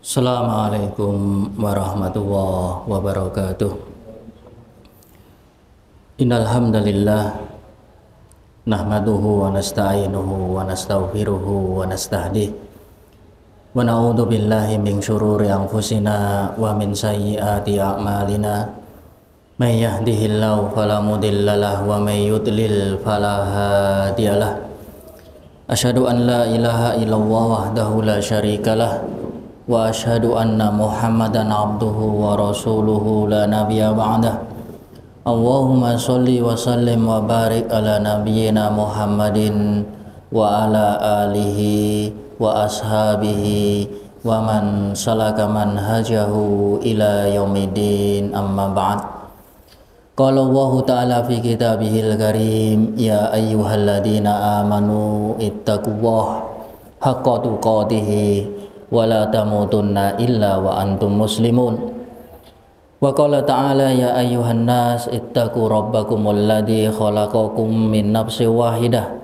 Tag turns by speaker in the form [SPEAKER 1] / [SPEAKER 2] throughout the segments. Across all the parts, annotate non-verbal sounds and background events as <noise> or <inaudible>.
[SPEAKER 1] Assalamualaikum warahmatullahi wabarakatuh. Innal hamdalillah nahmaduhu wa nasta'inuhu wa nastaghfiruhu wa nastahdih wa na'udzu billahi min syururi anfusina wa min sayyiati a'malina. May yahdihillahu fala mudhillalah wa may yudlil fala hadiyalah Asyhadu an la ilaha illallah wahdahu la syarikalah wa asyhadu anna Muhammadan abduhu wa rasuluhu la nabiyya ba'dah Allahumma salli wa sallim wa barik ala nabiyyina Muhammadin wa ala alihi wa ashabihi wa man salaka manhajahu ila yaumidin amma ba'd Qala Allah Ta'ala fi kitabihil karim ya ayyuhalladzina amanu ittaqullaha haqqa tuqatih wa la tamutunna illa wa antum muslimun Wa qala ta'ala ya ayyuhan nas ittaqu rabbakumul ladzi khalaqakum min nafsin wahidah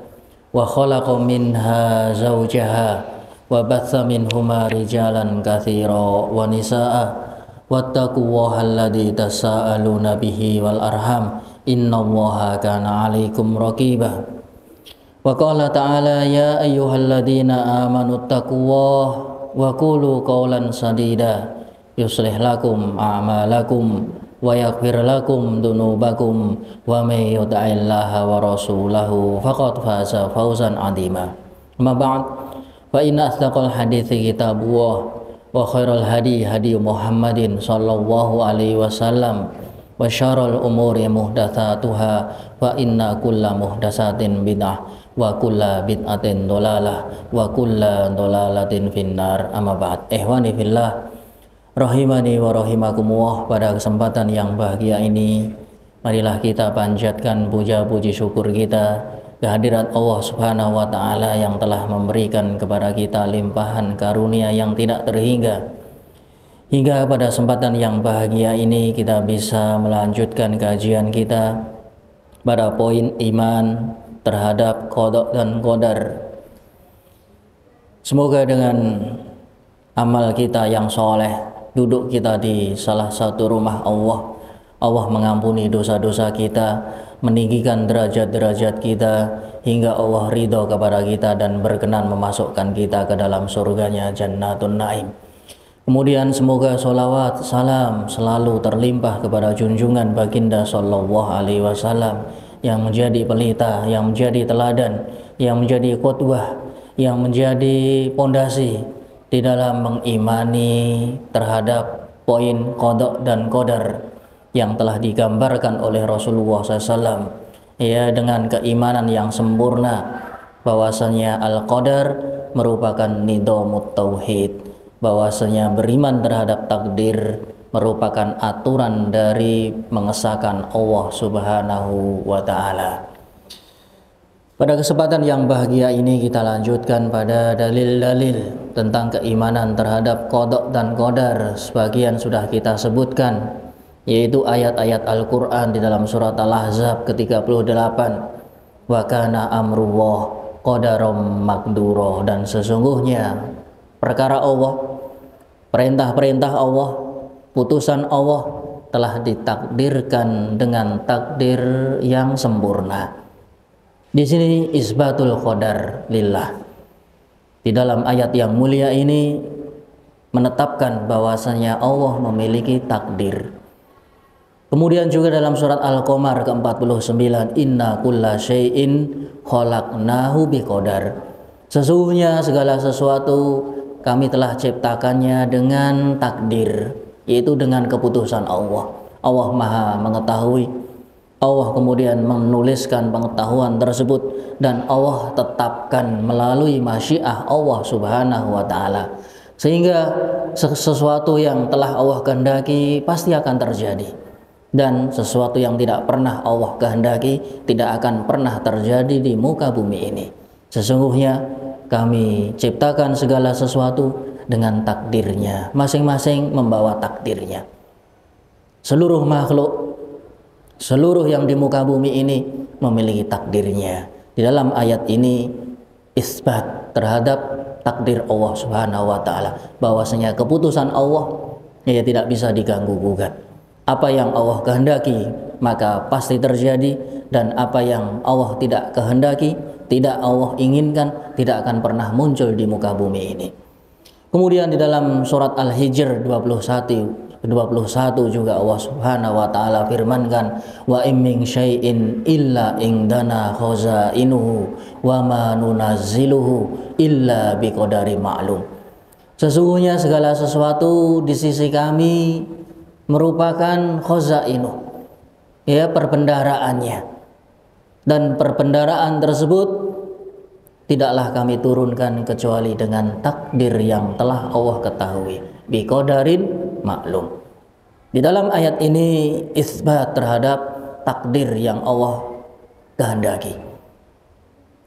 [SPEAKER 1] wa khalaqa minha zawjaha wa batha minhuma rijalan katsira wa nisaa wattaqullaha alladzi tasaaluna bihi wal arham innallaha kana 'alaikum raqiba wa qulu qawlan sadida yuslih lakum a'malakum wa yaghfir lakum dunubakum wa may yuti'illaha wa rasulahu faqad faza fawzan 'azima. Ma ba'd fa inna asdaqal hadithi kitabullah wa khairal hadi hadi Muhammadin sallallahu alaihi wasallam wa syarrul umuri muhdatsatuha wa inna kulla muhdatsatin bid'ah wa kulla bid'atin dolalah wa kulla dolalatin finnar amma ba'd ihwani fillah Rahimani wa rahimakumullah pada kesempatan yang bahagia ini marilah kita panjatkan puja-puji syukur kita kehadirat Allah Subhanahu wa taala yang telah memberikan kepada kita limpahan karunia yang tidak terhingga. Hingga pada kesempatan yang bahagia ini kita bisa melanjutkan kajian kita pada poin iman terhadap kodok dan kodar. Semoga dengan amal kita yang soleh duduk kita di salah satu rumah Allah Allah mengampuni dosa-dosa kita meninggikan derajat-derajat kita hingga Allah ridho kepada kita dan berkenan memasukkan kita ke dalam surganya Jannatun Naim Kemudian semoga solawat salam selalu terlimpah kepada junjungan baginda Sallallahu Alaihi Wasallam yang menjadi pelita, yang menjadi teladan, yang menjadi khutbah, yang menjadi pondasi di dalam mengimani terhadap poin kodok dan kodar yang telah digambarkan oleh Rasulullah SAW ya dengan keimanan yang sempurna. Bahwasanya al-qadar merupakan nidomut tauhid. Bahwasanya beriman terhadap takdir merupakan aturan dari mengesahkan Allah Subhanahu wa taala. Pada kesempatan yang bahagia ini kita lanjutkan pada dalil-dalil tentang keimanan terhadap kodok dan kodar sebagian sudah kita sebutkan yaitu ayat-ayat Al-Quran di dalam surat Al-Ahzab ke-38. Wa kana qadarum makduroh dan sesungguhnya perkara Allah perintah-perintah Allah putusan Allah telah ditakdirkan dengan takdir yang sempurna di sini isbatul qadar lillah. Di dalam ayat yang mulia ini menetapkan bahwasanya Allah memiliki takdir. Kemudian juga dalam surat Al-Qamar ke-49 inna kulla syai'in khalaqnahu biqadar. Sesungguhnya segala sesuatu kami telah ciptakannya dengan takdir, yaitu dengan keputusan Allah. Allah Maha mengetahui Allah kemudian menuliskan pengetahuan tersebut dan Allah tetapkan melalui masyiah Allah Subhanahu wa taala. Sehingga sesuatu yang telah Allah kehendaki pasti akan terjadi. Dan sesuatu yang tidak pernah Allah kehendaki tidak akan pernah terjadi di muka bumi ini. Sesungguhnya kami ciptakan segala sesuatu dengan takdirnya. Masing-masing membawa takdirnya. Seluruh makhluk Seluruh yang di muka bumi ini memiliki takdirnya. Di dalam ayat ini isbat terhadap takdir Allah Subhanahu wa taala bahwasanya keputusan Allah ya tidak bisa diganggu gugat apa yang Allah kehendaki maka pasti terjadi dan apa yang Allah tidak kehendaki tidak Allah inginkan tidak akan pernah muncul di muka bumi ini kemudian di dalam surat Al-Hijr 21 21 juga Allah Subhanahu wa taala firmankan wa imming syai'in illa indana khazainuhu wa ma nunazziluhu illa biqadari ma'lum. Sesungguhnya segala sesuatu di sisi kami merupakan khazainu. Ya, perbendaraannya. Dan perbendaraan tersebut tidaklah kami turunkan kecuali dengan takdir yang telah Allah ketahui. Biqadarin maklum. Di dalam ayat ini isbat terhadap takdir yang Allah kehendaki.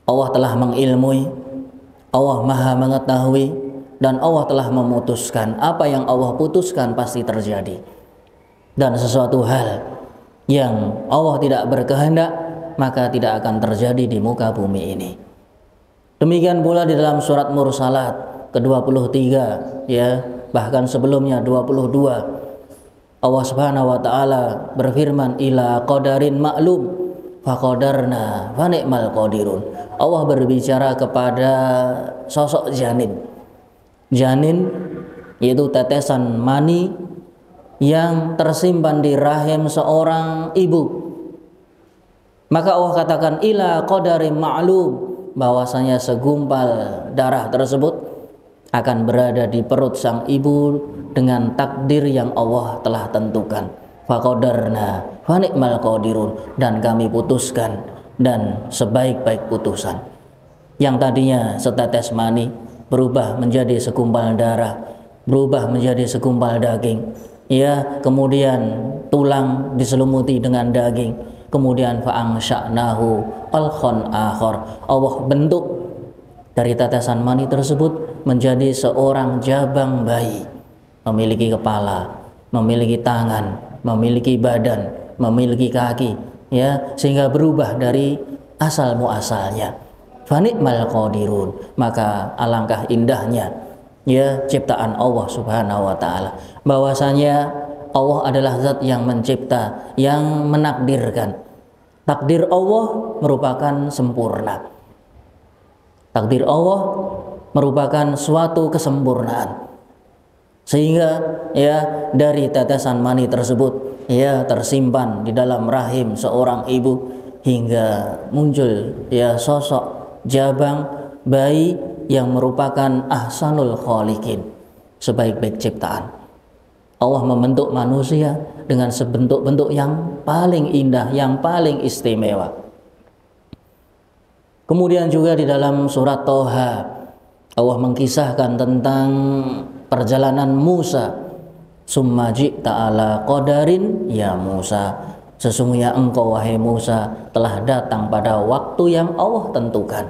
[SPEAKER 1] Allah telah mengilmui, Allah maha mengetahui, dan Allah telah memutuskan apa yang Allah putuskan pasti terjadi. Dan sesuatu hal yang Allah tidak berkehendak, maka tidak akan terjadi di muka bumi ini. Demikian pula di dalam surat Mursalat ke-23 ya. Bahkan sebelumnya 22 Allah Subhanahu wa taala berfirman ila qadarin maklum faqadarna fa ni'mal qadirun. Allah berbicara kepada sosok janin. Janin yaitu tetesan mani yang tersimpan di rahim seorang ibu. Maka Allah katakan ila qadarin ma'lum bahwasanya segumpal darah tersebut akan berada di perut sang ibu dengan takdir yang Allah telah tentukan. Faqadarna fa ni'mal qadirun dan kami putuskan dan sebaik-baik putusan. Yang tadinya setetes mani berubah menjadi segumpal darah, berubah menjadi segumpal daging. Ya, kemudian tulang diselumuti dengan daging, kemudian fa'angsya'nahu alkhon akhor. Allah bentuk dari tetesan mani tersebut menjadi seorang jabang bayi, memiliki kepala, memiliki tangan, memiliki badan, memiliki kaki, ya, sehingga berubah dari asal muasalnya. Fanikmal qadirun, maka alangkah indahnya ya ciptaan Allah Subhanahu wa taala. Bahwasanya Allah adalah zat yang mencipta, yang menakdirkan. Takdir Allah merupakan sempurna. Takdir Allah merupakan suatu kesempurnaan sehingga ya dari tetesan mani tersebut ya tersimpan di dalam rahim seorang ibu hingga muncul ya sosok jabang bayi yang merupakan ahsanul khaliqin sebaik-baik ciptaan Allah membentuk manusia dengan sebentuk-bentuk yang paling indah yang paling istimewa. Kemudian juga di dalam surat Toha Allah mengkisahkan tentang perjalanan Musa. Summa ta'ala qadarin ya Musa. Sesungguhnya engkau wahai Musa telah datang pada waktu yang Allah tentukan.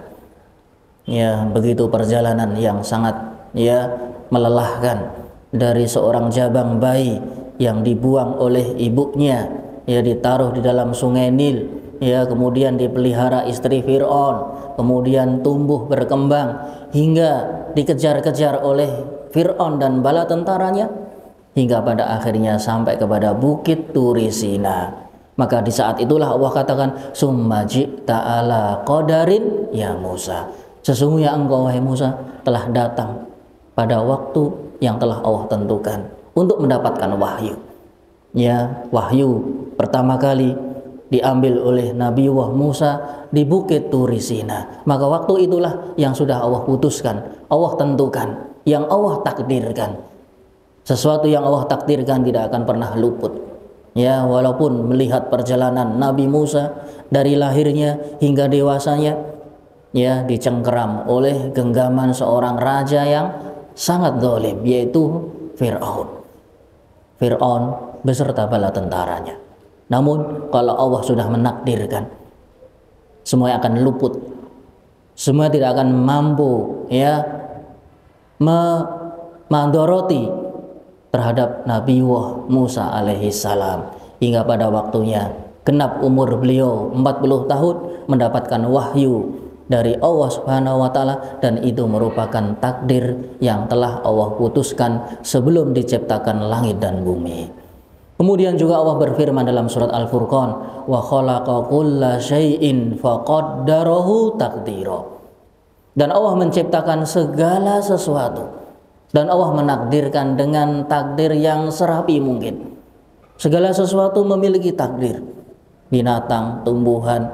[SPEAKER 1] Ya begitu perjalanan yang sangat ya melelahkan dari seorang jabang bayi yang dibuang oleh ibunya. Ya ditaruh di dalam sungai Nil. Ya kemudian dipelihara istri Fir'aun. Kemudian tumbuh berkembang hingga dikejar-kejar oleh Fir'aun dan bala tentaranya hingga pada akhirnya sampai kepada bukit Turisina maka di saat itulah Allah katakan summa ta'ala qadarin ya Musa. Sesungguhnya engkau wahai Musa telah datang pada waktu yang telah Allah tentukan untuk mendapatkan wahyu ya wahyu pertama kali diambil oleh Nabi Wah Musa di bukit Turisina. Maka waktu itulah yang sudah Allah putuskan, Allah tentukan, yang Allah takdirkan. Sesuatu yang Allah takdirkan tidak akan pernah luput. Ya, walaupun melihat perjalanan Nabi Musa dari lahirnya hingga dewasanya, ya dicengkeram oleh genggaman seorang raja yang sangat dolim, yaitu Fir'aun. Fir'aun beserta bala tentaranya. Namun kalau Allah sudah menakdirkan semua akan luput. Semua tidak akan mampu ya memandoroti terhadap Nabi Wah Musa alaihi salam hingga pada waktunya genap umur beliau 40 tahun mendapatkan wahyu dari Allah Subhanahu wa taala dan itu merupakan takdir yang telah Allah putuskan sebelum diciptakan langit dan bumi. Kemudian juga Allah berfirman dalam surat Al-Furqan, "Wa khalaqa kulla syai'in faqaddarahu taqdira." Dan Allah menciptakan segala sesuatu dan Allah menakdirkan dengan takdir yang serapi mungkin. Segala sesuatu memiliki takdir. Binatang, tumbuhan,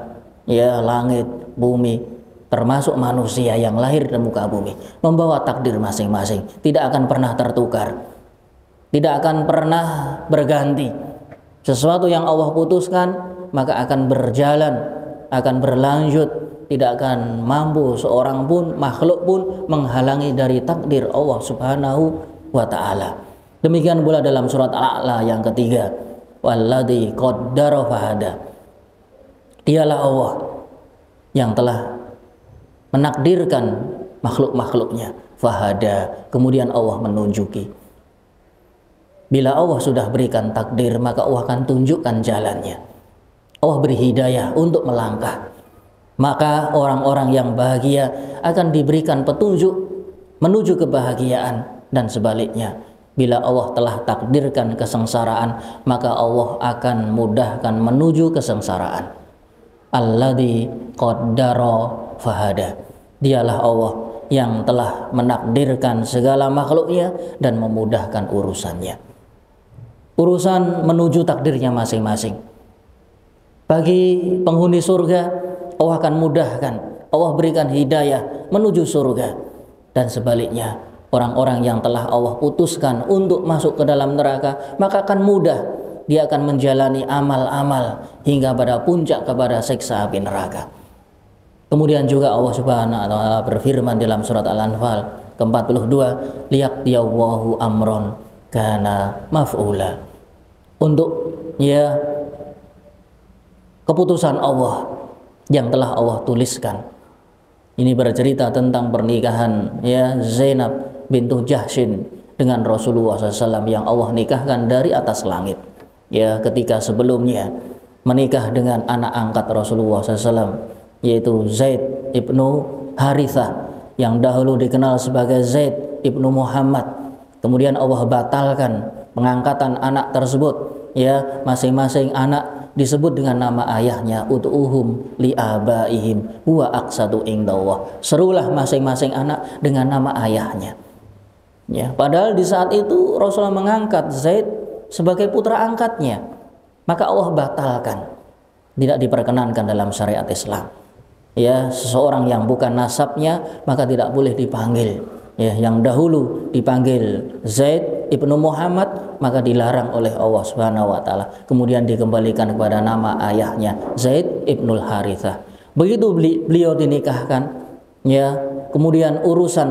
[SPEAKER 1] ya langit, bumi, termasuk manusia yang lahir di muka bumi, membawa takdir masing-masing, tidak akan pernah tertukar, tidak akan pernah berganti. Sesuatu yang Allah putuskan, maka akan berjalan, akan berlanjut, tidak akan mampu seorang pun, makhluk pun menghalangi dari takdir Allah Subhanahu wa taala. Demikian pula dalam surat Al-A'la yang ketiga, walladzi qaddara fahada. Dialah Allah yang telah menakdirkan makhluk-makhluknya. Fahada. Kemudian Allah menunjuki. Bila Allah sudah berikan takdir maka Allah akan tunjukkan jalannya. Allah beri hidayah untuk melangkah. Maka orang-orang yang bahagia akan diberikan petunjuk menuju kebahagiaan dan sebaliknya. Bila Allah telah takdirkan kesengsaraan maka Allah akan mudahkan menuju kesengsaraan. Alladzi qaddara fahada. Dialah Allah yang telah menakdirkan segala makhluknya dan memudahkan urusannya. Urusan menuju takdirnya masing-masing. Bagi penghuni surga, Allah akan mudahkan, Allah berikan hidayah menuju surga. Dan sebaliknya, orang-orang yang telah Allah putuskan untuk masuk ke dalam neraka, maka akan mudah dia akan menjalani amal-amal hingga pada puncak kepada seksa api neraka. Kemudian juga Allah Subhanahu wa taala berfirman dalam surat Al-Anfal ke-42, liyaqdiyallahu amron kana maf'ula. Untuk ya keputusan Allah yang telah Allah tuliskan. Ini bercerita tentang pernikahan ya Zainab bintu Jahshin dengan Rasulullah SAW yang Allah nikahkan dari atas langit. Ya, ketika sebelumnya menikah dengan anak angkat Rasulullah SAW yaitu Zaid ibnu Harithah yang dahulu dikenal sebagai Zaid ibnu Muhammad. Kemudian Allah batalkan pengangkatan anak tersebut. Ya, masing-masing anak disebut dengan nama ayahnya utuhum li abaihim huwa aqsadu indallah. Serulah masing-masing anak dengan nama ayahnya. Ya, padahal di saat itu Rasulullah mengangkat Zaid sebagai putra angkatnya. Maka Allah batalkan. Tidak diperkenankan dalam syariat Islam ya seseorang yang bukan nasabnya maka tidak boleh dipanggil. Ya yang dahulu dipanggil Zaid ibnu Muhammad maka dilarang oleh Allah Subhanahu wa taala. Kemudian dikembalikan kepada nama ayahnya Zaid ibnul Harithah. Begitu beliau dinikahkan ya. Kemudian urusan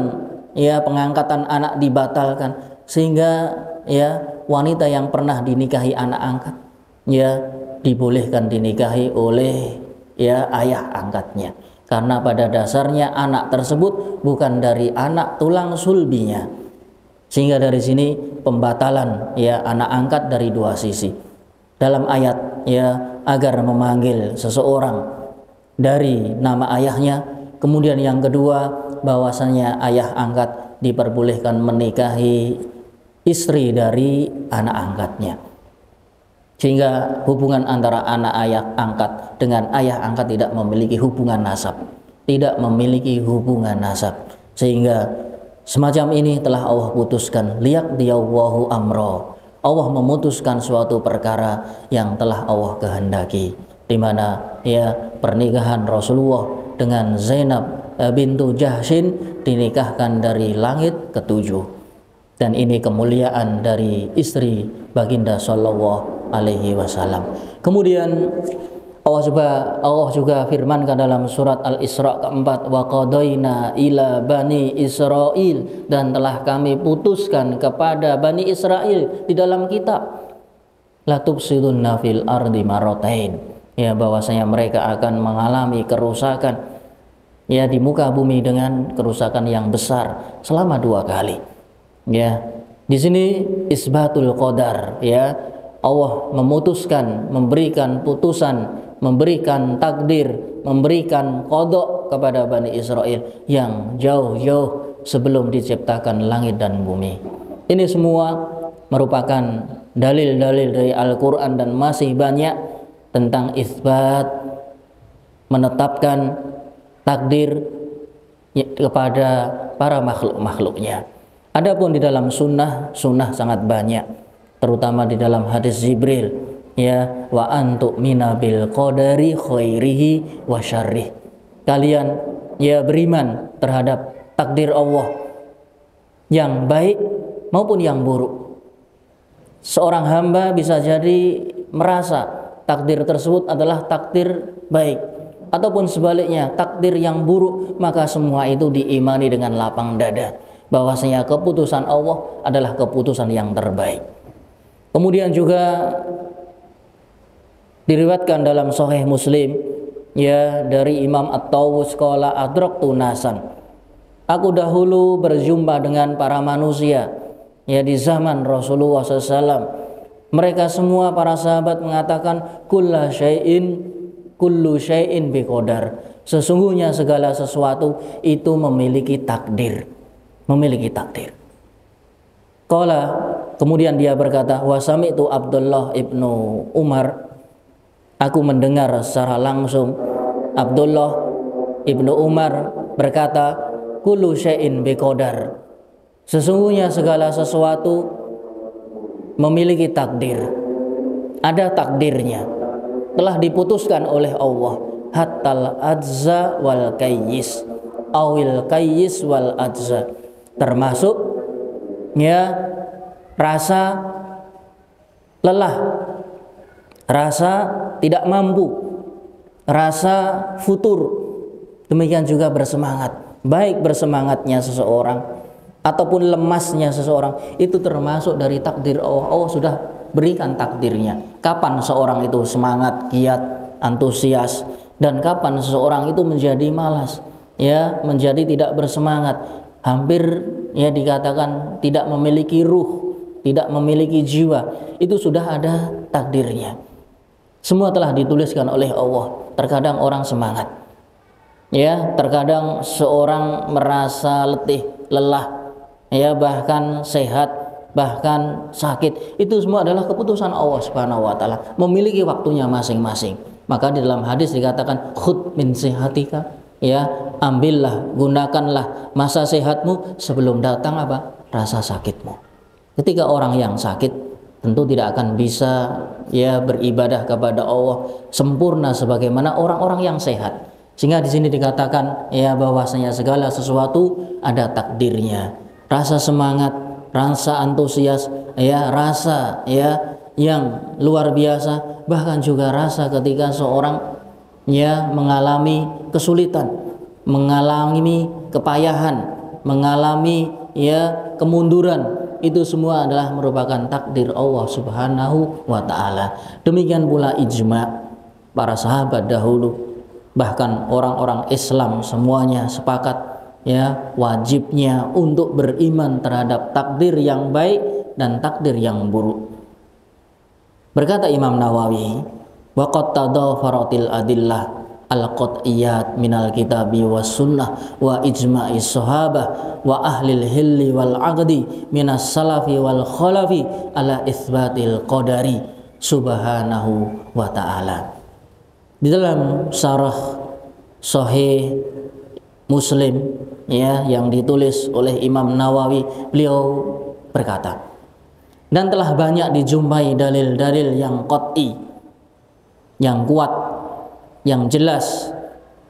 [SPEAKER 1] ya pengangkatan anak dibatalkan sehingga ya wanita yang pernah dinikahi anak angkat ya dibolehkan dinikahi oleh ya ayah angkatnya. Karena pada dasarnya anak tersebut bukan dari anak tulang sulbinya. Sehingga dari sini pembatalan ya anak angkat dari dua sisi. Dalam ayat ya agar memanggil seseorang dari nama ayahnya. Kemudian yang kedua bahwasanya ayah angkat diperbolehkan menikahi istri dari anak angkatnya sehingga hubungan antara anak ayah angkat dengan ayah angkat tidak memiliki hubungan nasab. Tidak memiliki hubungan nasab. Sehingga semacam ini telah Allah putuskan. Liak diyallahu amro. Allah memutuskan suatu perkara yang telah Allah kehendaki. Di mana ya pernikahan Rasulullah dengan Zainab eh, bintu Jahshin dinikahkan dari langit ketujuh. Dan ini kemuliaan dari istri baginda sallallahu alaihi wasallam. Kemudian Allah juga Allah juga firmankan dalam surat Al-Isra keempat wa qadaina ila bani Israel dan telah kami putuskan kepada bani Israel di dalam kitab la tufsidunna fil ardi maratain ya bahwasanya mereka akan mengalami kerusakan ya di muka bumi dengan kerusakan yang besar selama dua kali ya di sini isbatul qadar ya Allah memutuskan, memberikan putusan, memberikan takdir, memberikan kodok kepada Bani Israel yang jauh-jauh sebelum diciptakan langit dan bumi. Ini semua merupakan dalil-dalil dari Al-Quran dan masih banyak tentang isbat menetapkan takdir kepada para makhluk-makhluknya. Adapun di dalam sunnah, sunnah sangat banyak, terutama di dalam hadis Jibril, ya wa antuk mina bil qadari khairihi wa syarrih. Kalian ya beriman terhadap takdir Allah yang baik maupun yang buruk. Seorang hamba bisa jadi merasa takdir tersebut adalah takdir baik ataupun sebaliknya takdir yang buruk maka semua itu diimani dengan lapang dada bahwasanya keputusan Allah adalah keputusan yang terbaik. Kemudian juga diriwatkan dalam Sahih Muslim ya dari Imam At-Tawus qala adraktu nasan. Aku dahulu berjumpa dengan para manusia ya di zaman Rasulullah SAW mereka semua para sahabat mengatakan kulla syai'in kullu syai'in biqadar sesungguhnya segala sesuatu itu memiliki takdir memiliki takdir Qala kemudian dia berkata wasami itu Abdullah ibnu Umar Aku mendengar secara langsung Abdullah Ibnu Umar berkata, "Kullu syai'in biqadar." Sesungguhnya segala sesuatu memiliki takdir. Ada takdirnya. Telah diputuskan oleh Allah. Hatal adza wal kayyis. Awil kayyis wal adza. Termasuk ya rasa lelah rasa tidak mampu, rasa futur. Demikian juga bersemangat. Baik bersemangatnya seseorang ataupun lemasnya seseorang itu termasuk dari takdir Allah. Allah sudah berikan takdirnya. Kapan seorang itu semangat, giat, antusias dan kapan seseorang itu menjadi malas, ya, menjadi tidak bersemangat, hampir ya dikatakan tidak memiliki ruh, tidak memiliki jiwa. Itu sudah ada takdirnya. Semua telah dituliskan oleh Allah. Terkadang orang semangat. Ya, terkadang seorang merasa letih, lelah, ya bahkan sehat, bahkan sakit. Itu semua adalah keputusan Allah Subhanahu wa taala. Memiliki waktunya masing-masing. Maka di dalam hadis dikatakan khud min sehatika, ya, ambillah, gunakanlah masa sehatmu sebelum datang apa? rasa sakitmu. Ketika orang yang sakit tentu tidak akan bisa ya beribadah kepada Allah sempurna sebagaimana orang-orang yang sehat. Sehingga di sini dikatakan ya bahwasanya segala sesuatu ada takdirnya. Rasa semangat, rasa antusias, ya rasa ya yang luar biasa, bahkan juga rasa ketika seorang ya mengalami kesulitan, mengalami kepayahan, mengalami ya kemunduran, itu semua adalah merupakan takdir Allah Subhanahu wa taala. Demikian pula ijma para sahabat dahulu bahkan orang-orang Islam semuanya sepakat ya wajibnya untuk beriman terhadap takdir yang baik dan takdir yang buruk. Berkata Imam Nawawi, waqad tadafaratil adillah al-qat'iyat minal kitabi was sunnah wa ijma'i sahabah wa ahlil hilli wal aqdi minas salafi wal khalafi ala isbatil qadari subhanahu wa ta'ala. Di dalam syarah sahih muslim ya yang ditulis oleh Imam Nawawi beliau berkata dan telah banyak dijumpai dalil-dalil yang qat'i yang kuat yang jelas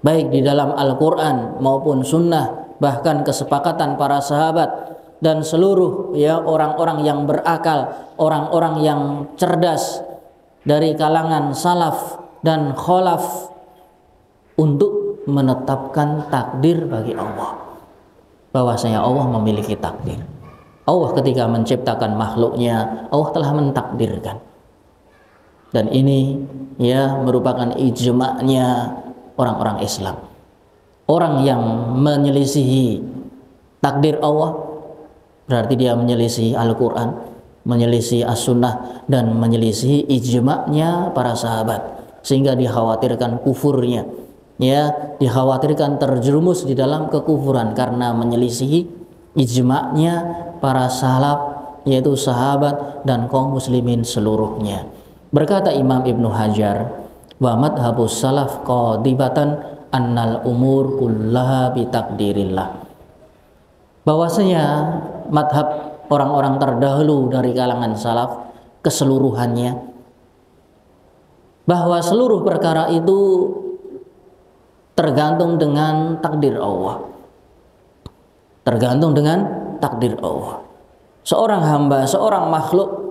[SPEAKER 1] baik di dalam Al-Qur'an maupun sunnah bahkan kesepakatan para sahabat dan seluruh ya orang-orang yang berakal, orang-orang yang cerdas dari kalangan salaf dan kholaf untuk menetapkan takdir bagi Allah. Bahwasanya Allah memiliki takdir. Allah ketika menciptakan makhluknya, Allah telah mentakdirkan dan ini ya merupakan ijma'nya orang-orang Islam. Orang yang menyelisihi takdir Allah berarti dia menyelisihi Al-Qur'an, menyelisihi As-Sunnah dan menyelisihi ijma'nya para sahabat sehingga dikhawatirkan kufurnya. ya dikhawatirkan terjerumus di dalam kekufuran karena menyelisihi ijma'nya para salaf yaitu sahabat dan kaum muslimin seluruhnya. Berkata Imam Ibnu Hajar, wa madhabus salaf qadibatan annal umur kullaha bitakdirillah. Bahwasanya madhab orang-orang terdahulu dari kalangan salaf keseluruhannya bahwa seluruh perkara itu tergantung dengan takdir Allah. Tergantung dengan takdir Allah. Seorang hamba, seorang makhluk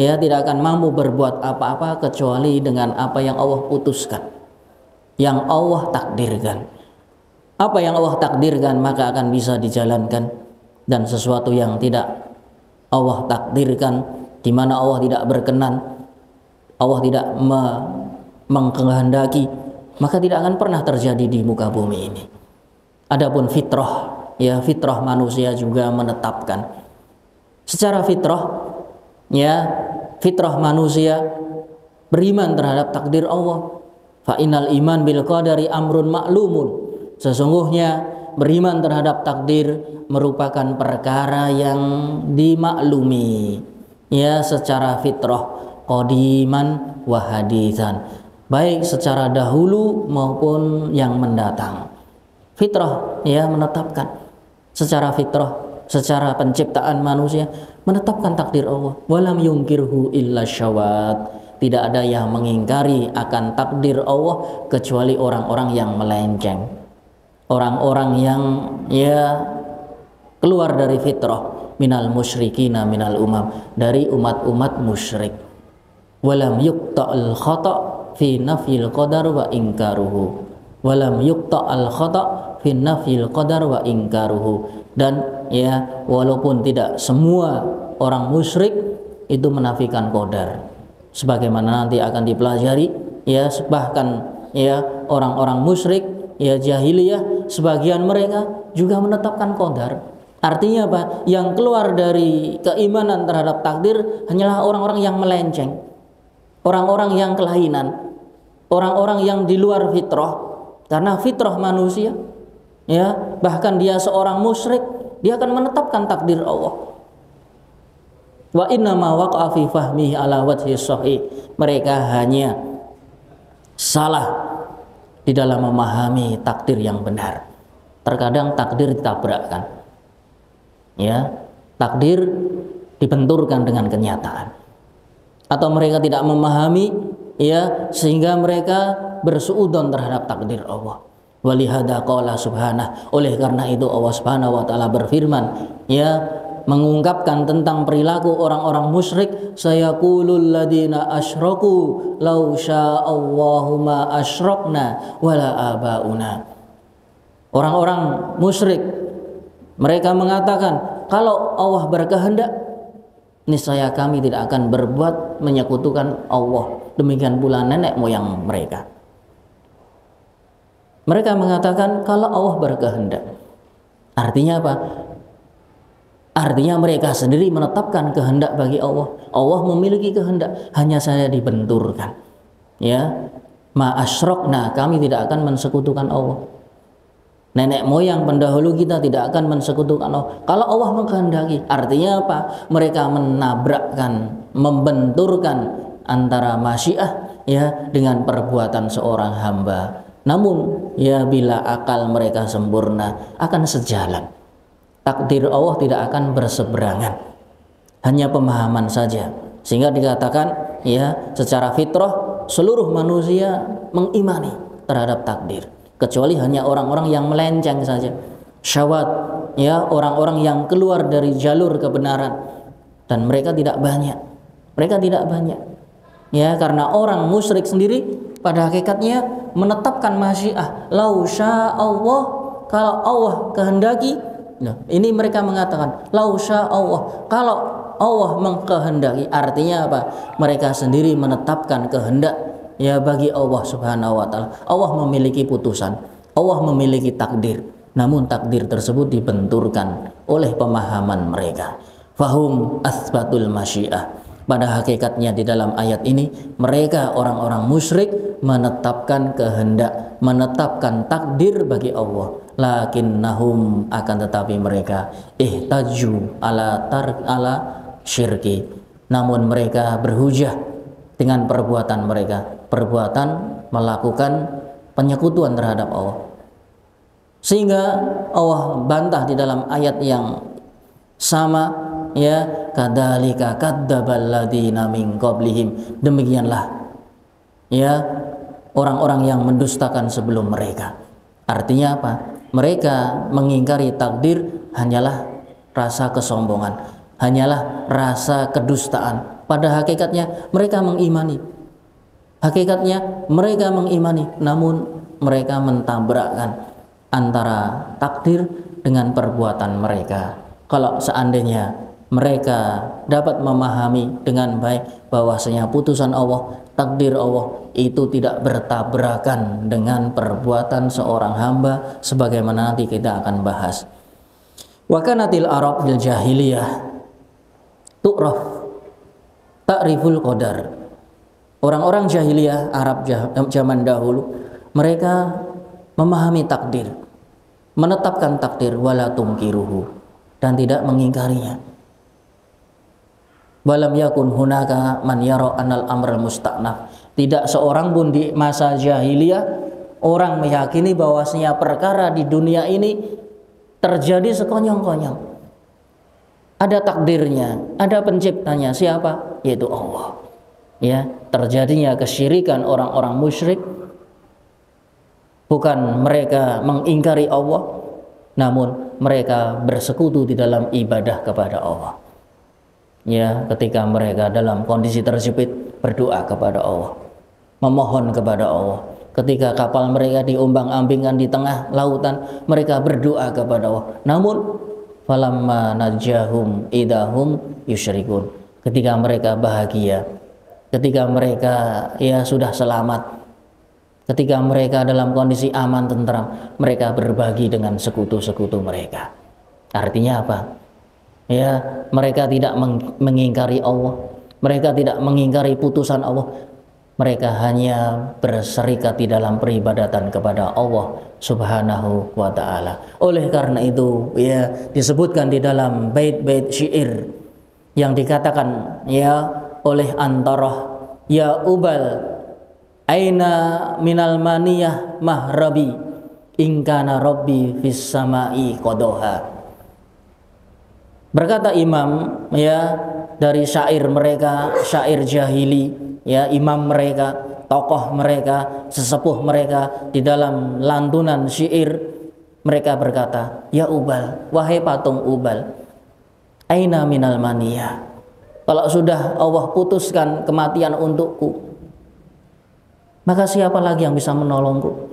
[SPEAKER 1] ya tidak akan mampu berbuat apa-apa kecuali dengan apa yang Allah putuskan. Yang Allah takdirkan. Apa yang Allah takdirkan maka akan bisa dijalankan dan sesuatu yang tidak Allah takdirkan di mana Allah tidak berkenan Allah tidak me mengkehendaki maka tidak akan pernah terjadi di muka bumi ini. Adapun fitrah, ya fitrah manusia juga menetapkan secara fitrah ya fitrah manusia beriman terhadap takdir Allah. Fa innal iman bil qadari amrun maklumun. Sesungguhnya beriman terhadap takdir merupakan perkara yang dimaklumi ya secara fitrah qadiman wa hadithan baik secara dahulu maupun yang mendatang fitrah ya menetapkan secara fitrah secara penciptaan manusia menetapkan takdir Allah. Walam yungkirhu illa syawat. Tidak ada yang mengingkari akan takdir Allah kecuali orang-orang yang melenceng. Orang-orang yang ya keluar dari fitrah. Minal musyrikina minal umam. Dari umat-umat musyrik. Walam yuqta'al khata' fi nafil qadar wa ingkaruhu. Walam yuqta'al khata' fi nafil qadar wa ingkaruhu. Dan ya walaupun tidak semua orang musyrik itu menafikan qadar. Sebagaimana nanti akan dipelajari ya bahkan ya orang-orang musyrik ya jahiliyah sebagian mereka juga menetapkan qadar. Artinya apa? Yang keluar dari keimanan terhadap takdir hanyalah orang-orang yang melenceng orang-orang yang kelainan, orang-orang yang di luar fitrah, karena fitrah manusia, ya bahkan dia seorang musyrik, dia akan menetapkan takdir Allah. Wa inna ma waqa'a fi fahmihi ala wajhi sahih. Mereka hanya salah di dalam memahami takdir yang benar. Terkadang takdir ditabrakkan. Ya, takdir dibenturkan dengan kenyataan atau mereka tidak memahami ya sehingga mereka bersuudon terhadap takdir Allah. Walihada qala subhanah. Oleh karena itu Allah Subhanahu wa taala berfirman, ya mengungkapkan tentang perilaku orang-orang musyrik sayaqulul ladina asyraku law sya'allahu ma asyrakna wala abauna orang-orang musyrik mereka mengatakan kalau Allah berkehendak niscaya kami tidak akan berbuat menyekutukan Allah. Demikian pula nenek moyang mereka. Mereka mengatakan kalau Allah berkehendak. Artinya apa? Artinya mereka sendiri menetapkan kehendak bagi Allah. Allah memiliki kehendak, hanya saya dibenturkan. Ya, ma asyrokna kami tidak akan mensekutukan Allah. Nenek moyang pendahulu kita tidak akan mensekutukan Allah. Kalau Allah mengkehendaki, artinya apa? Mereka menabrakkan, membenturkan antara masyiah ya dengan perbuatan seorang hamba. Namun ya bila akal mereka sempurna akan sejalan. Takdir Allah tidak akan berseberangan. Hanya pemahaman saja. Sehingga dikatakan ya secara fitrah seluruh manusia mengimani terhadap takdir kecuali hanya orang-orang yang melenceng saja syawat ya orang-orang yang keluar dari jalur kebenaran dan mereka tidak banyak mereka tidak banyak ya karena orang musyrik sendiri pada hakikatnya menetapkan masyiah lau Allah kalau Allah kehendaki nah, ini mereka mengatakan lau Allah kalau Allah mengkehendaki artinya apa mereka sendiri menetapkan kehendak ya bagi Allah Subhanahu wa taala. Allah memiliki putusan, Allah memiliki takdir. Namun takdir tersebut dibenturkan oleh pemahaman mereka. Fahum asbatul masyiah. Pada hakikatnya di dalam ayat ini mereka orang-orang musyrik menetapkan kehendak, menetapkan takdir bagi Allah. Lakinnahum akan tetapi mereka ihtaju ala tar ala syirki. Namun mereka berhujah dengan perbuatan mereka, perbuatan melakukan penyekutuan terhadap Allah. Sehingga Allah bantah di dalam ayat yang sama ya kadzalika kadzdzabal min qablihim. Demikianlah ya orang-orang yang mendustakan sebelum mereka. Artinya apa? Mereka mengingkari takdir hanyalah rasa kesombongan hanyalah rasa kedustaan. Pada hakikatnya mereka mengimani. Hakikatnya mereka mengimani. Namun mereka mentabrakkan antara takdir dengan perbuatan mereka. Kalau seandainya mereka dapat memahami dengan baik bahwasanya putusan Allah, takdir Allah itu tidak bertabrakan dengan perbuatan seorang hamba sebagaimana nanti kita akan bahas. Wa kanatil Arab fil jahiliyah tu'raf ta'riful qadar. Orang-orang jahiliyah Arab zaman dahulu mereka memahami takdir, menetapkan takdir wala tungkiruhu dan tidak mengingkarinya. Walam yakun hunaka man yara anal amral musta'naf. Tidak seorang pun di masa jahiliyah orang meyakini bahwasanya perkara di dunia ini terjadi sekonyong-konyong. Ada takdirnya, ada penciptanya siapa? Yaitu Allah. Ya, terjadinya kesyirikan orang-orang musyrik Bukan mereka mengingkari Allah, namun mereka bersekutu di dalam ibadah kepada Allah. Ya, ketika mereka dalam kondisi terjepit berdoa kepada Allah, memohon kepada Allah. Ketika kapal mereka diombang-ambingkan di tengah lautan, mereka berdoa kepada Allah. Namun falamma najahum idahum yusyrikun. Ketika mereka bahagia, ketika mereka ya sudah selamat, Ketika mereka dalam kondisi aman tentram, mereka berbagi dengan sekutu-sekutu mereka. Artinya apa? Ya, mereka tidak mengingkari Allah. Mereka tidak mengingkari putusan Allah. Mereka hanya berserikat di dalam peribadatan kepada Allah Subhanahu wa taala. Oleh karena itu, ya disebutkan di dalam bait-bait syair yang dikatakan ya oleh Antarah ya Ubal Aina minal maniyah mahrabi ingkana rabbi fis samai kodoha. Berkata imam ya dari syair mereka, syair jahili, ya imam mereka, tokoh mereka, sesepuh mereka di dalam lantunan syair mereka berkata, "Ya Ubal, wahai patung Ubal, aina minal maniyah." Kalau sudah Allah putuskan kematian untukku, maka siapa lagi yang bisa menolongku?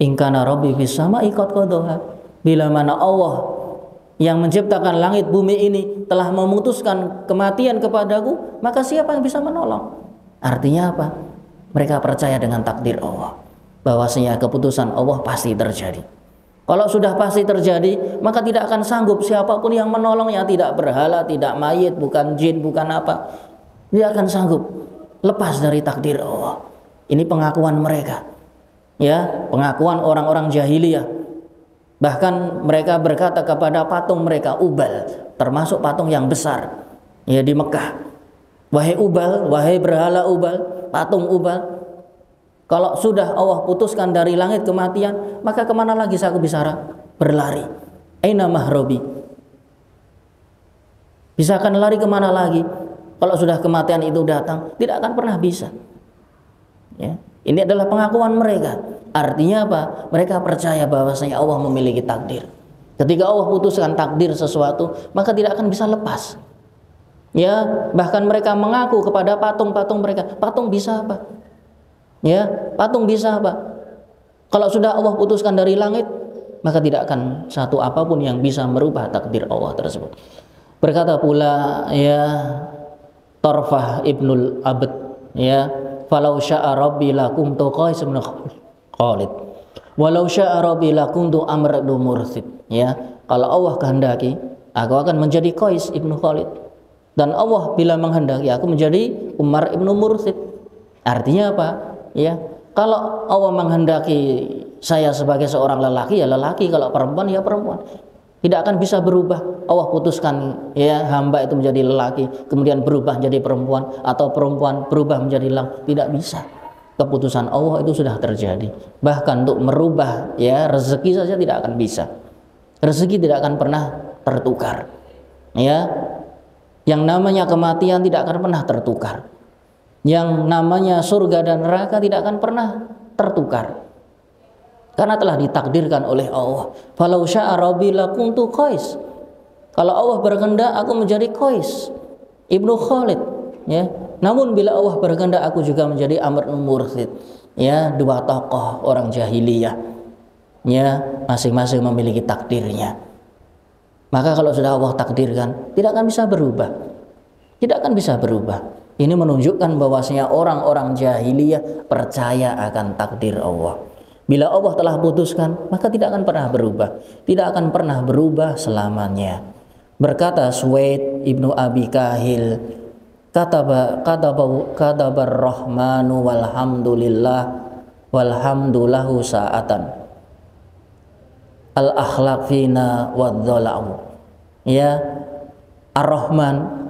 [SPEAKER 1] Ingkana Rabbi sama ikut kodoha. Bila mana Allah yang menciptakan langit bumi ini telah memutuskan kematian kepadaku, maka siapa yang bisa menolong? Artinya apa? Mereka percaya dengan takdir Allah. Bahwasanya keputusan Allah pasti terjadi. Kalau sudah pasti terjadi, maka tidak akan sanggup siapa pun yang menolongnya, tidak berhala, tidak mayit, bukan jin, bukan apa. Dia akan sanggup lepas dari takdir Allah. Ini pengakuan mereka. Ya, pengakuan orang-orang jahiliyah. Bahkan mereka berkata kepada patung mereka Ubal, termasuk patung yang besar ya di Mekah. Wahai Ubal, wahai berhala Ubal, patung Ubal, kalau sudah Allah putuskan dari langit kematian, maka ke mana lagi saya bisa berlari? Aina mahrobi. Bisa akan lari ke mana lagi? Kalau sudah kematian itu datang, tidak akan pernah bisa. Ya. Ini adalah pengakuan mereka. Artinya apa? Mereka percaya bahwasanya Allah memiliki takdir. Ketika Allah putuskan takdir sesuatu, maka tidak akan bisa lepas. Ya, bahkan mereka mengaku kepada patung-patung mereka, patung bisa apa? Ya, patung bisa apa? Kalau sudah Allah putuskan dari langit, maka tidak akan satu apa pun yang bisa merubah takdir Allah tersebut. Berkata pula ya Torfah ibnul Abd ya falau sya'a rabbi lakuntu qais bin Khalid walau sya'a rabbi lakuntu amr mursid ya kalau Allah kehendaki aku akan menjadi Qais ibnu Khalid Dan Allah bila menghendaki aku menjadi Umar ibnu Mursid. Artinya apa? Ya, kalau Allah menghendaki saya sebagai seorang lelaki ya lelaki, kalau perempuan ya perempuan. Tidak akan bisa berubah. Allah putuskan ya hamba itu menjadi lelaki, kemudian berubah menjadi perempuan atau perempuan berubah menjadi lelaki. Tidak bisa. Keputusan Allah itu sudah terjadi. Bahkan untuk merubah ya rezeki saja tidak akan bisa. Rezeki tidak akan pernah tertukar. Ya. Yang namanya kematian tidak akan pernah tertukar. Yang namanya surga dan neraka tidak akan pernah tertukar karena telah ditakdirkan oleh Allah. Falau syaa rabbi lakuntu Qais. Kalau Allah berkehendak aku menjadi Qais Ibnu Khalid, ya. Namun bila Allah berkehendak aku juga menjadi Amr Mursid. Ya, dua tokoh orang jahiliyah. Ya, masing-masing memiliki takdirnya. Maka kalau sudah Allah takdirkan, tidak akan bisa berubah. Tidak akan bisa berubah. Ini menunjukkan bahwasanya orang-orang jahiliyah percaya akan takdir Allah. Bila Allah telah putuskan, maka tidak akan pernah berubah. Tidak akan pernah berubah selamanya. Berkata Suwaid ibnu Abi Kahil, kataba kataba rahmanu walhamdulillah walhamdulahu sa'atan. Al akhlaq fina wadzalau ya ar-rahman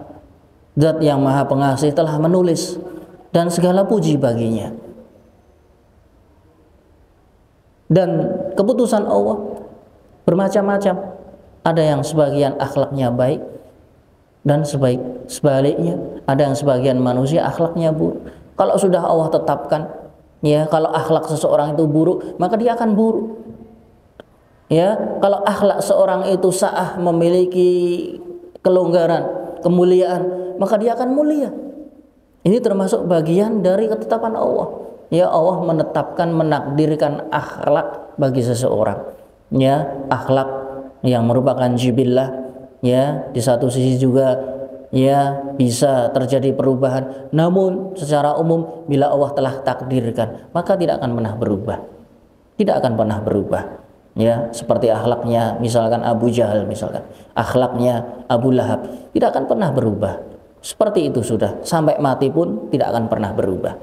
[SPEAKER 1] zat yang maha pengasih telah menulis dan segala puji baginya. Dan keputusan Allah bermacam-macam. Ada yang sebagian akhlaknya baik dan sebaik sebaliknya ada yang sebagian manusia akhlaknya buruk. Kalau sudah Allah tetapkan ya kalau akhlak seseorang itu buruk maka dia akan buruk. Ya, kalau akhlak seorang itu sah memiliki kelonggaran, kemuliaan, maka dia akan mulia. Ini termasuk bagian dari ketetapan Allah ya Allah menetapkan menakdirkan akhlak bagi seseorang ya akhlak yang merupakan jibillah ya di satu sisi juga ya bisa terjadi perubahan. Namun secara umum bila Allah telah takdirkan maka tidak akan pernah berubah. Tidak akan pernah berubah. Ya seperti akhlaknya misalkan Abu Jahal misalkan. Akhlaknya Abu Lahab. Tidak akan pernah berubah. Seperti itu sudah. Sampai mati pun tidak akan pernah berubah.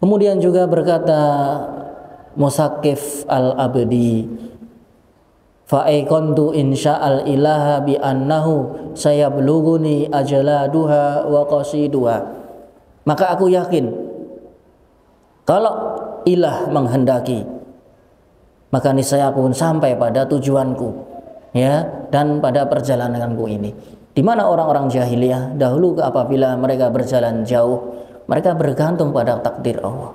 [SPEAKER 1] Kemudian juga berkata Musakif al-Abdi Fa'aikontu insya'al ilaha bi annahu sayabluguni ajaladuha wa qasiduha Maka aku yakin kalau ilah menghendaki maka niscaya aku pun sampai pada tujuanku ya dan pada perjalananku ini di mana orang-orang jahiliyah dahulu apabila mereka berjalan jauh mereka bergantung pada takdir Allah.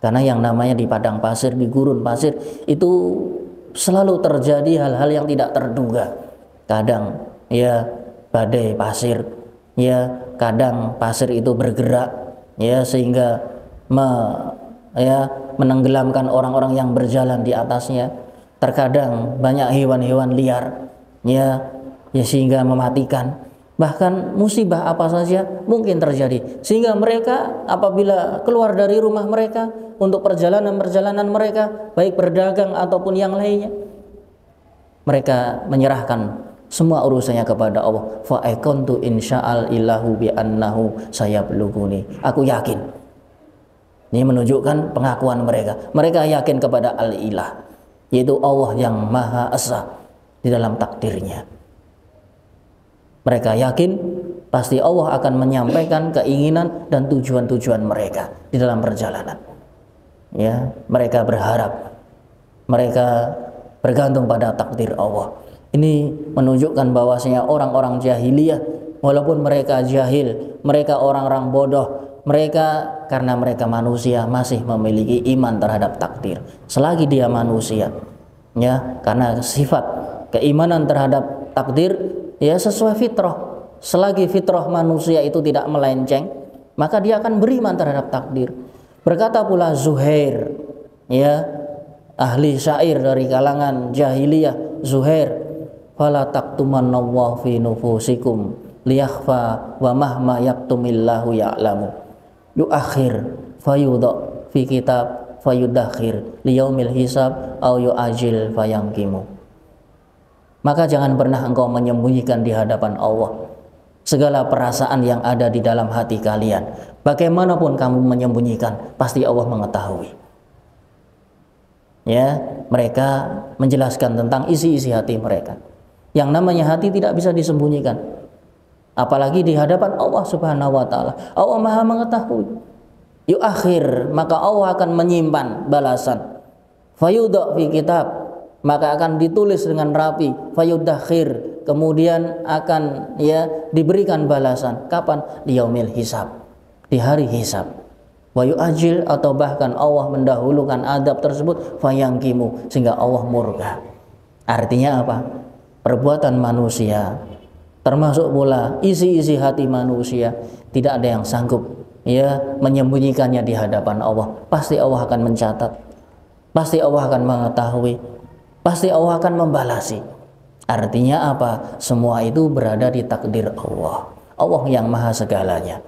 [SPEAKER 1] Karena yang namanya di padang pasir, di gurun pasir itu selalu terjadi hal-hal yang tidak terduga. Kadang ya badai pasir, ya kadang pasir itu bergerak ya sehingga me, ya menenggelamkan orang-orang yang berjalan di atasnya. Terkadang banyak hewan-hewan liar ya ya sehingga mematikan bahkan musibah apa saja mungkin terjadi sehingga mereka apabila keluar dari rumah mereka untuk perjalanan-perjalanan mereka baik berdagang ataupun yang lainnya. Mereka menyerahkan semua urusannya kepada Allah. Fa aikuntu insya'al ilahu bi annahu saya beluguni aku yakin. Ini menunjukkan pengakuan mereka. Mereka yakin kepada al-ilah yaitu Allah yang maha esa di dalam takdirnya. Mereka yakin pasti Allah akan menyampaikan keinginan dan tujuan-tujuan mereka di dalam perjalanan. Ya, mereka berharap, mereka bergantung pada takdir Allah. Ini menunjukkan bahwasanya orang-orang jahiliyah walaupun mereka jahil, mereka orang-orang bodoh, mereka karena mereka manusia masih memiliki iman terhadap takdir. Selagi dia manusia, ya, karena sifat keimanan terhadap takdir ya sesuai fitrah. Selagi fitrah manusia itu tidak melenceng, maka dia akan beriman terhadap takdir. Berkata pula Zuhair, ya ahli syair dari kalangan jahiliyah Zuhair, fala taktumannallahu fi nufusikum liyakhfa wa mahma yaktumillahu ya'lamu. Yuakhir fayudha fi kitab fayudakhir liyaumil hisab au yu'ajil fayangkimu maka jangan pernah engkau menyembunyikan di hadapan Allah segala perasaan yang ada di dalam hati kalian. Bagaimanapun kamu menyembunyikan, pasti Allah mengetahui. Ya, mereka menjelaskan tentang isi-isi hati mereka. Yang namanya hati tidak bisa disembunyikan. Apalagi di hadapan Allah Subhanahu wa taala. Allah Maha mengetahui. Yuk akhir, maka Allah akan menyimpan balasan. Fayudha fi kitab, maka akan ditulis dengan rapi. Fayudakhir, kemudian akan ya diberikan balasan kapan di yaumil hisab di hari hisab wa yu'ajil atau bahkan Allah mendahulukan adab tersebut fayangkimu sehingga Allah murka artinya apa perbuatan manusia termasuk pula isi-isi hati manusia tidak ada yang sanggup ya menyembunyikannya di hadapan Allah pasti Allah akan mencatat pasti Allah akan mengetahui pasti Allah akan membalasi Artinya apa? Semua itu berada di takdir Allah. Allah yang maha segalanya.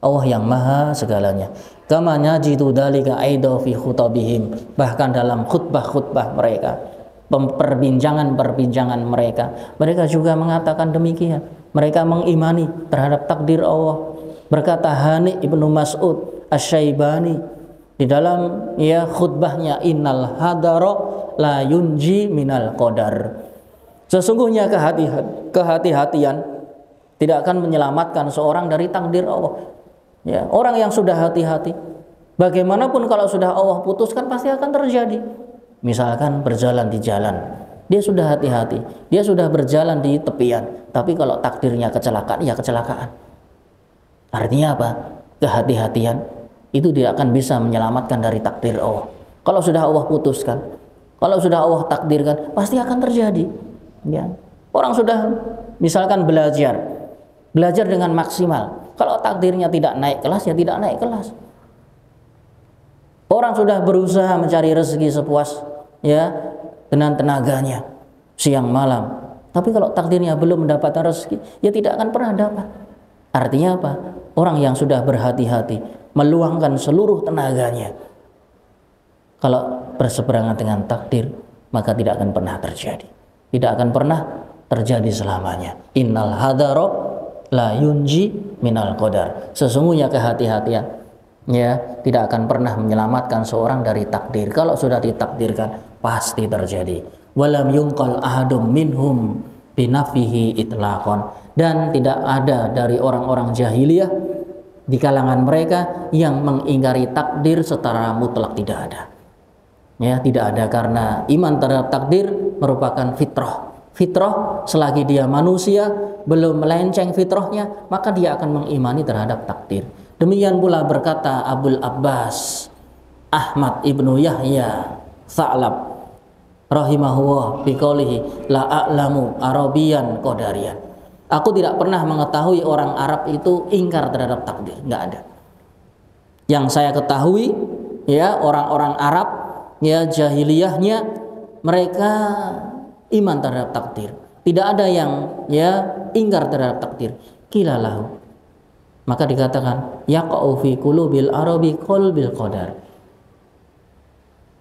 [SPEAKER 1] Allah yang maha segalanya. Kama najidu dalika aidha fi khutabihim. Bahkan dalam khutbah-khutbah mereka, perbincangan-perbincangan mereka, mereka juga mengatakan demikian. Mereka mengimani terhadap takdir Allah. Berkata Hani ibnu Mas'ud Asyaibani di dalam ya khutbahnya innal hadara la yunji minal qadar Sesungguhnya kehati-hatian tidak akan menyelamatkan seorang dari takdir Allah. Ya, orang yang sudah hati-hati, bagaimanapun kalau sudah Allah putuskan pasti akan terjadi. Misalkan berjalan di jalan, dia sudah hati-hati, dia sudah berjalan di tepian, tapi kalau takdirnya kecelakaan, ya kecelakaan. Artinya apa? Kehati-hatian itu dia akan bisa menyelamatkan dari takdir Allah. Kalau sudah Allah putuskan, kalau sudah Allah takdirkan, pasti akan terjadi. Ya. Orang sudah misalkan belajar, belajar dengan maksimal. Kalau takdirnya tidak naik kelas ya tidak naik kelas. Orang sudah berusaha mencari rezeki sepuas ya dengan tenaganya siang malam. Tapi kalau takdirnya belum mendapatkan rezeki, ya tidak akan pernah dapat. Artinya apa? Orang yang sudah berhati-hati meluangkan seluruh tenaganya. Kalau berseberangan dengan takdir, maka tidak akan pernah terjadi tidak akan pernah terjadi selamanya. Innal hadaro la yunji minal qadar. Sesungguhnya kehati-hatian ya tidak akan pernah menyelamatkan seorang dari takdir. Kalau sudah ditakdirkan pasti terjadi. Walam yungqal ahadum minhum binafihi itlaqon dan tidak ada dari orang-orang jahiliyah di kalangan mereka yang mengingkari takdir secara mutlak tidak ada. Ya, tidak ada karena iman terhadap takdir merupakan fitrah. Fitrah selagi dia manusia belum melenceng fitrahnya, maka dia akan mengimani terhadap takdir. Demikian pula berkata Abdul Abbas Ahmad ibnu Yahya Sa'lab rahimahullah biqaulihi la a'lamu arabian qadarian. Aku tidak pernah mengetahui orang Arab itu ingkar terhadap takdir, enggak ada. Yang saya ketahui ya orang-orang Arab ya jahiliyahnya mereka iman terhadap takdir. Tidak ada yang ya ingkar terhadap takdir. Kilalahu. Maka dikatakan yaqau fi qulubil arabi qalbil qadar.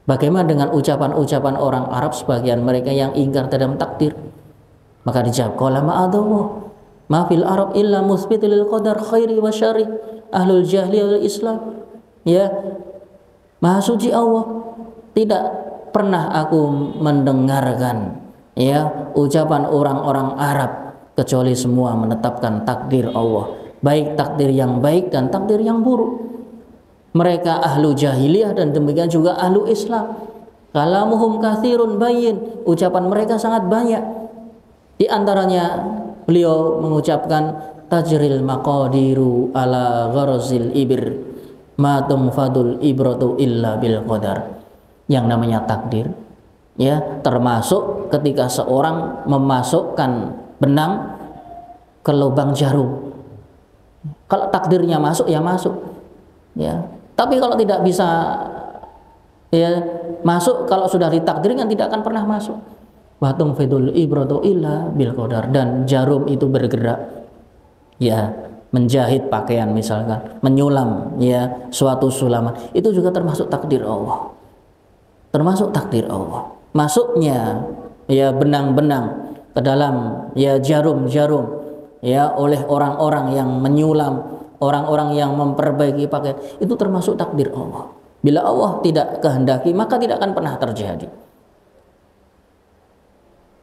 [SPEAKER 1] Bagaimana dengan ucapan-ucapan orang Arab sebagian mereka yang ingkar terhadap takdir? Maka dijawab qala ma'adallah ma fil arab illa musbitul qadar khairi wa syari ahlul jahli wal islam ya maha suci Allah tidak pernah aku mendengarkan ya ucapan orang-orang Arab kecuali semua menetapkan takdir Allah. Baik takdir yang baik dan takdir yang buruk. Mereka ahlu jahiliyah dan demikian juga ahlu Islam. Kalamuhum kathirun bayin. Ucapan mereka sangat banyak. Di antaranya beliau mengucapkan tajril maqadiru ala gharazil ibir. Ma fadul ibratu illa bil qadar. Yang namanya takdir ya termasuk ketika seorang memasukkan benang ke lubang jarum. Kalau takdirnya masuk ya masuk. Ya tapi kalau tidak bisa ya masuk kalau sudah ditakdirkan tidak akan pernah masuk. Watung fidul ibratu illa bil qadar. Dan jarum itu bergerak ya menjahit pakaian misalkan menyulam ya suatu sulaman. Itu juga termasuk takdir Allah. Termasuk takdir Allah. Masuknya ya benang-benang ke dalam ya jarum-jarum ya oleh orang-orang yang menyulam, orang-orang yang memperbaiki pakaian itu termasuk takdir Allah. Bila Allah tidak kehendaki maka tidak akan pernah terjadi.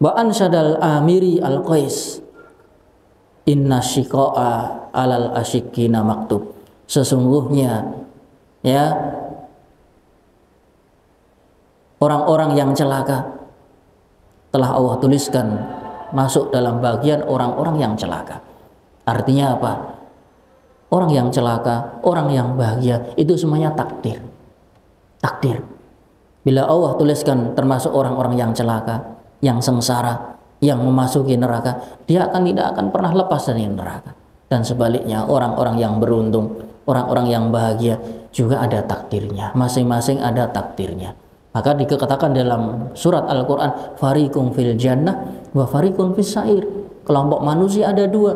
[SPEAKER 1] Wa ansyadal amiri al-qais inna shiqa'a alal asyikina maktub. Sesungguhnya ya orang-orang yang celaka telah Allah tuliskan masuk dalam bagian orang-orang yang celaka. Artinya apa? Orang yang celaka, orang yang bahagia itu semuanya takdir takdir. Bila Allah tuliskan termasuk orang-orang yang celaka, yang sengsara, yang memasuki neraka, dia akan tidak akan pernah lepas dari neraka. Dan sebaliknya orang-orang yang beruntung, orang-orang yang bahagia juga ada takdirnya. Masing-masing ada takdirnya. Maka dikatakan dalam surat Al-Quran, Farikum fil jannah wa farikum fis sair. Kelompok manusia ada dua.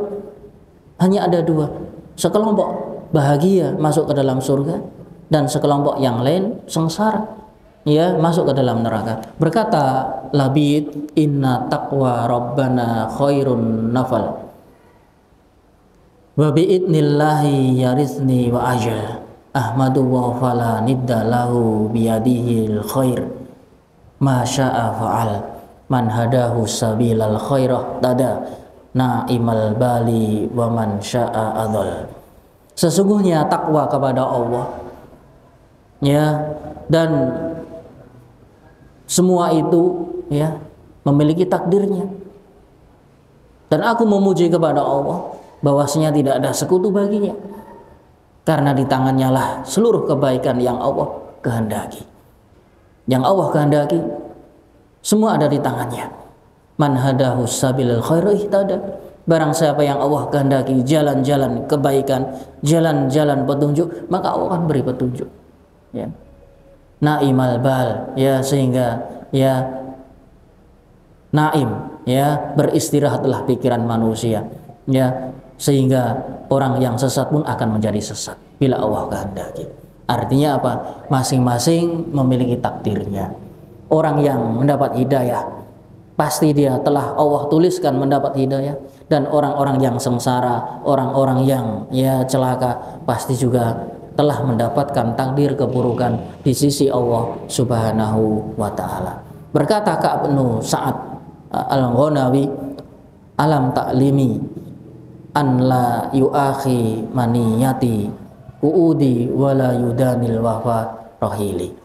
[SPEAKER 1] Hanya ada dua. Sekelompok bahagia masuk ke dalam surga dan sekelompok yang lain sengsara ya masuk ke dalam neraka berkata Labid inna taqwa rabbana khairun nafal wa bi'idnillahi yarisni wa ajal ahmadu wa fala nidda lahu biyadihil khair ma sya'a fa'al. Man hadahu sabilal khairah tada na'imal bali wa man sya'a adhal sesungguhnya takwa kepada Allah. Ya. Dan semua itu ya memiliki takdirnya. Dan aku memuji kepada Allah bahwasanya tidak ada sekutu baginya karena di tangannya lah seluruh kebaikan yang Allah kehendaki. Yang Allah kehendaki semua ada di tangannya. Man hadahu sabilal khairu barang siapa yang Allah kehendaki jalan-jalan kebaikan jalan-jalan petunjuk maka Allah akan beri petunjuk. Ya. Naimal bal ya sehingga ya naim ya beristirahatlah pikiran manusia. Ya sehingga orang yang sesat pun akan menjadi sesat bila Allah kehendaki. Artinya apa? Masing-masing memiliki takdirnya. Orang yang mendapat hidayah pasti dia telah Allah tuliskan mendapat hidayah. Dan orang-orang yang sengsara orang-orang yang ya celaka pasti juga telah mendapatkan takdir keburukan di sisi Allah Subhanahu wa taala. Berkata Ka'ab bin Sa'ad Al-Ghanawi alam taklimi an la yuakhi maniyati uudi wala yudanil wafa rahili.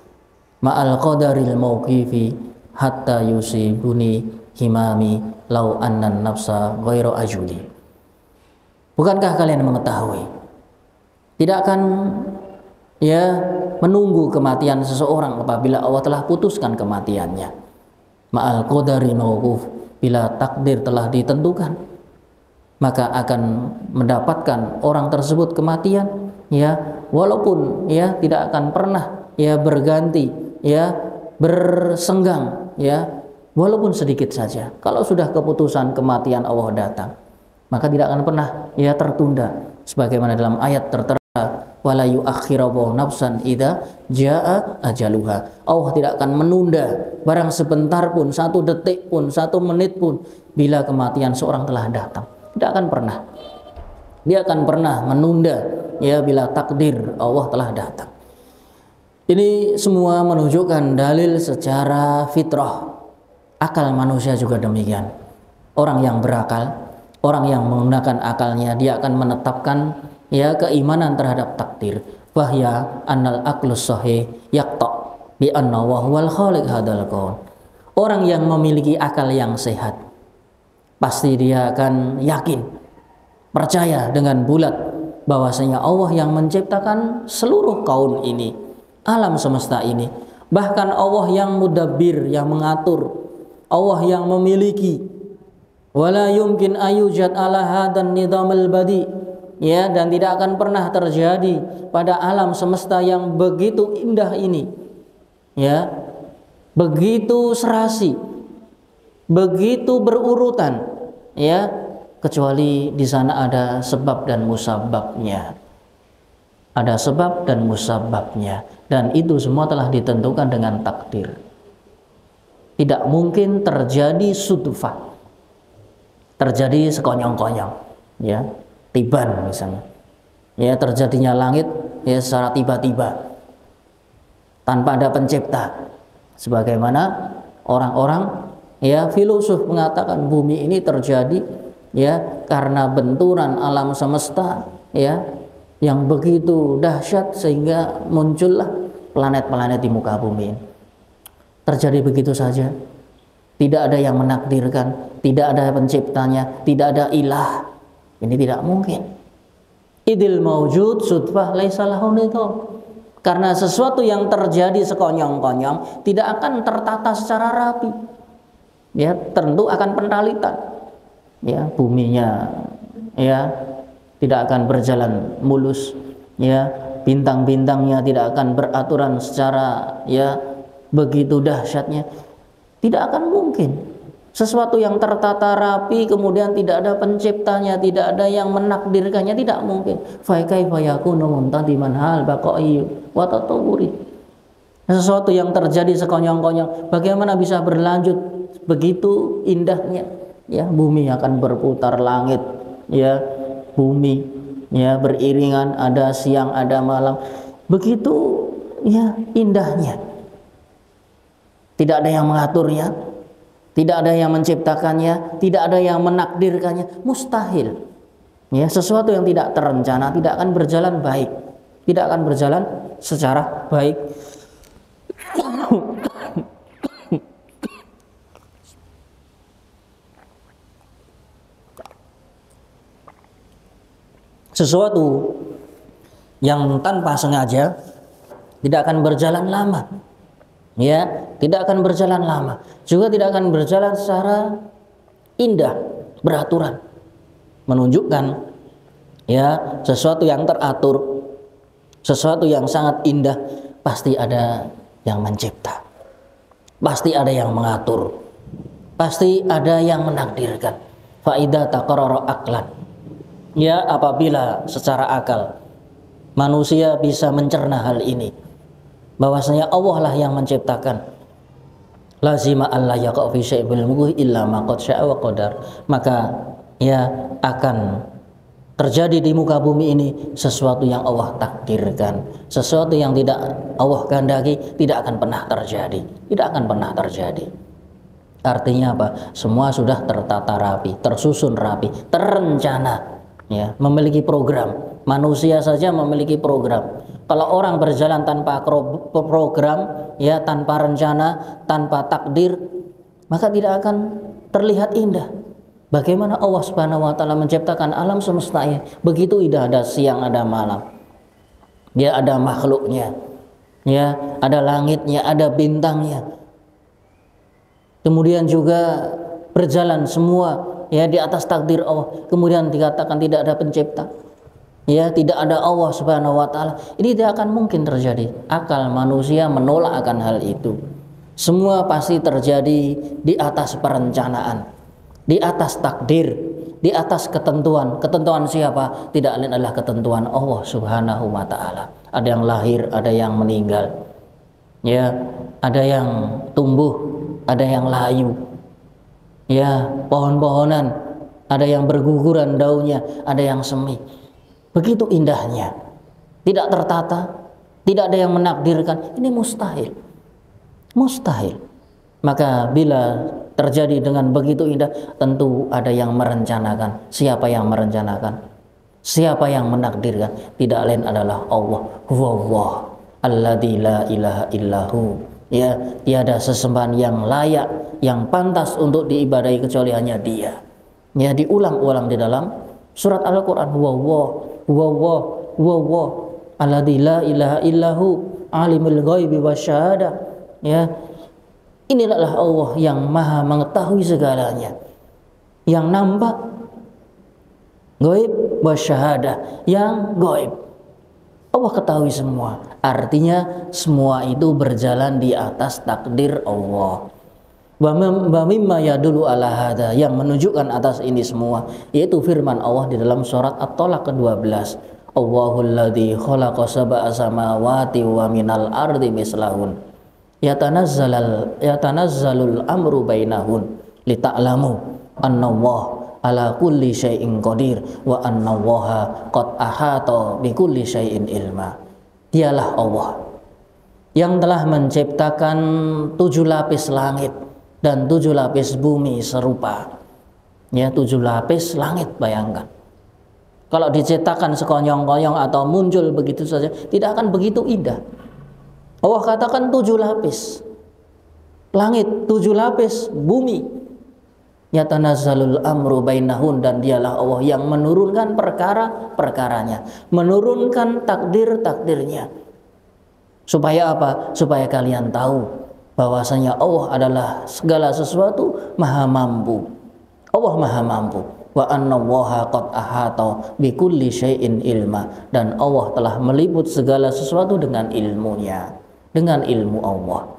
[SPEAKER 1] Ma'al qadaril mawqifi hatta yusibuni himami lau annan nafsa ghairu ajuli Bukankah kalian mengetahui? Tidak akan ya menunggu kematian seseorang apabila Allah telah putuskan kematiannya. Ma'al qadari mawquf bila takdir telah ditentukan maka akan mendapatkan orang tersebut kematian ya walaupun ya tidak akan pernah ya berganti ya bersenggang ya walaupun sedikit saja kalau sudah keputusan kematian Allah datang maka tidak akan pernah ya tertunda sebagaimana dalam ayat tertera wala yuakhirahu nafsan idza jaa ajaluha. Allah tidak akan menunda barang sebentar pun, satu detik pun, satu menit pun bila kematian seorang telah datang. Tidak akan pernah. Dia akan pernah menunda ya bila takdir Allah telah datang. Ini semua menunjukkan dalil secara fitrah. Akal manusia juga demikian. Orang yang berakal, orang yang menggunakan akalnya, dia akan menetapkan ya keimanan terhadap takdir bahya annal aklus sahih yaqta bi anna wa huwal khaliq hadal orang yang memiliki akal yang sehat pasti dia akan yakin percaya dengan bulat bahwasanya Allah yang menciptakan seluruh kaun ini alam semesta ini. Bahkan Allah yang mudabbir yang mengatur Allah yang memiliki. Wala yumkin ayujad ala hadan nidamil badi. Ya dan tidak akan pernah terjadi pada alam semesta yang begitu indah ini. Ya begitu serasi begitu berurutan ya kecuali di sana ada sebab dan musababnya. Ada sebab dan musababnya dan itu semua telah ditentukan dengan takdir. Tidak mungkin terjadi sudufah terjadi sekonyong-konyong ya tiban misalnya. Ya terjadinya langit ya secara tiba-tiba tanpa ada pencipta. Sebagaimana orang-orang ya filosof mengatakan bumi ini terjadi ya karena benturan alam semesta ya yang begitu dahsyat sehingga muncullah planet-planet di muka bumi terjadi begitu saja. Tidak ada yang menakdirkan tidak ada penciptanya tidak ada ilah. Ini tidak mungkin. Idil maujud sudfah itu karena sesuatu yang terjadi sekonyong-konyong tidak akan tertata secara rapi ya tentu akan pentalitan ya buminya ya tidak akan berjalan mulus. Ya bintang-bintangnya tidak akan beraturan secara ya begitu dahsyatnya. Tidak akan mungkin. Sesuatu yang tertata rapi kemudian tidak ada penciptanya tidak ada yang menakdirkannya tidak mungkin. Sesuatu yang terjadi sekonyong-konyong bagaimana bisa berlanjut begitu indahnya ya bumi akan berputar langit ya bumi ya beriringan ada siang ada malam begitu ya indahnya tidak ada yang mengaturnya tidak ada yang menciptakannya, tidak ada yang menakdirkannya, mustahil. Ya, sesuatu yang tidak terencana tidak akan berjalan baik, tidak akan berjalan secara baik. Sesuatu yang tanpa sengaja tidak akan berjalan lama. Ya tidak akan berjalan lama. Juga tidak akan berjalan secara indah beraturan. Menunjukkan ya sesuatu yang teratur sesuatu yang sangat indah pasti ada yang mencipta. Pasti ada yang mengatur. Pasti ada yang menakdirkan. Faida taqarrara aklan ya apabila secara akal manusia bisa mencerna hal ini bahwasanya Allah lah yang menciptakan. Lazima Allah mulki illa ma wa qadar. Maka ya akan terjadi di muka bumi ini sesuatu yang Allah takdirkan. Sesuatu yang tidak Allah kehendaki tidak akan pernah terjadi. Tidak akan pernah terjadi. Artinya apa? Semua sudah tertata rapi tersusun rapi terencana ya memiliki program manusia saja memiliki program kalau orang berjalan tanpa program, ya tanpa rencana, tanpa takdir, maka tidak akan terlihat indah. Bagaimana Allah Subhanahu wa taala menciptakan alam semesta ya? Begitu indah ada siang, ada malam. Ya ada makhluknya. Ya, ada langitnya, ada bintangnya. Kemudian juga berjalan semua ya di atas takdir Allah. Kemudian dikatakan tidak ada pencipta. Ya tidak ada Allah Subhanahu wa taala. Ini tidak akan mungkin terjadi. Akal manusia menolak akan hal itu. Semua pasti terjadi di atas perencanaan di atas takdir di atas ketentuan. Ketentuan siapa? Tidak lain adalah ketentuan Allah Subhanahu wa taala. Ada yang lahir ada yang meninggal. Ya ada yang tumbuh ada yang layu ya pohon-pohonan ada yang berguguran daunnya ada yang semi Begitu indahnya. Tidak tertata, tidak ada yang menakdirkan. Ini mustahil. Mustahil. Maka bila terjadi dengan begitu indah, tentu ada yang merencanakan. Siapa yang merencanakan? Siapa yang menakdirkan? Tidak lain adalah Allah. Huwallah. Alladzi la ilaha illahu. Ya, tiada sesembahan yang layak, yang pantas untuk diibadahi kecuali hanya Dia. Ya, diulang-ulang di dalam surat Al-Qur'an. Huwallah huwa huwa alladzi la ilaha illahu alimul ghaibi wasyahada ya inilah Allah yang maha mengetahui segalanya. Yang nampak gaib wasyahada yang gaib Allah ketahui semua. Artinya semua itu berjalan di atas takdir Allah. Wa mimma yadulu ala hada yang menunjukkan atas ini semua yaitu firman Allah di dalam surat At-Talaq ke-12 Allahul ladzi khalaqa sab'a samawati wa minal ardi mislahun. Yatanazzalul yatanazzalul amru bainahun. Lita'lamu anna Allah ala kulli syai'in qadir wa anna Allaha qad ahata bi kulli syai'in ilma. Dialah Allah yang telah menciptakan tujuh lapis langit dan tujuh lapis bumi serupa. Ya, tujuh lapis langit bayangkan. Kalau diciptakan sekonyong-konyong atau muncul begitu saja, tidak akan begitu indah. Allah katakan tujuh lapis. Langit tujuh lapis, bumi yatanazzalul amru bainahun dan dialah Allah yang menurunkan perkara-perkaranya, menurunkan takdir-takdirnya. Supaya apa? Supaya kalian tahu bahwasanya Allah adalah segala sesuatu maha mampu. Allah maha mampu. Wa anna Allaha qad ahata bi kulli syai'in ilma dan Allah telah meliput segala sesuatu dengan ilmunya, dengan ilmu Allah.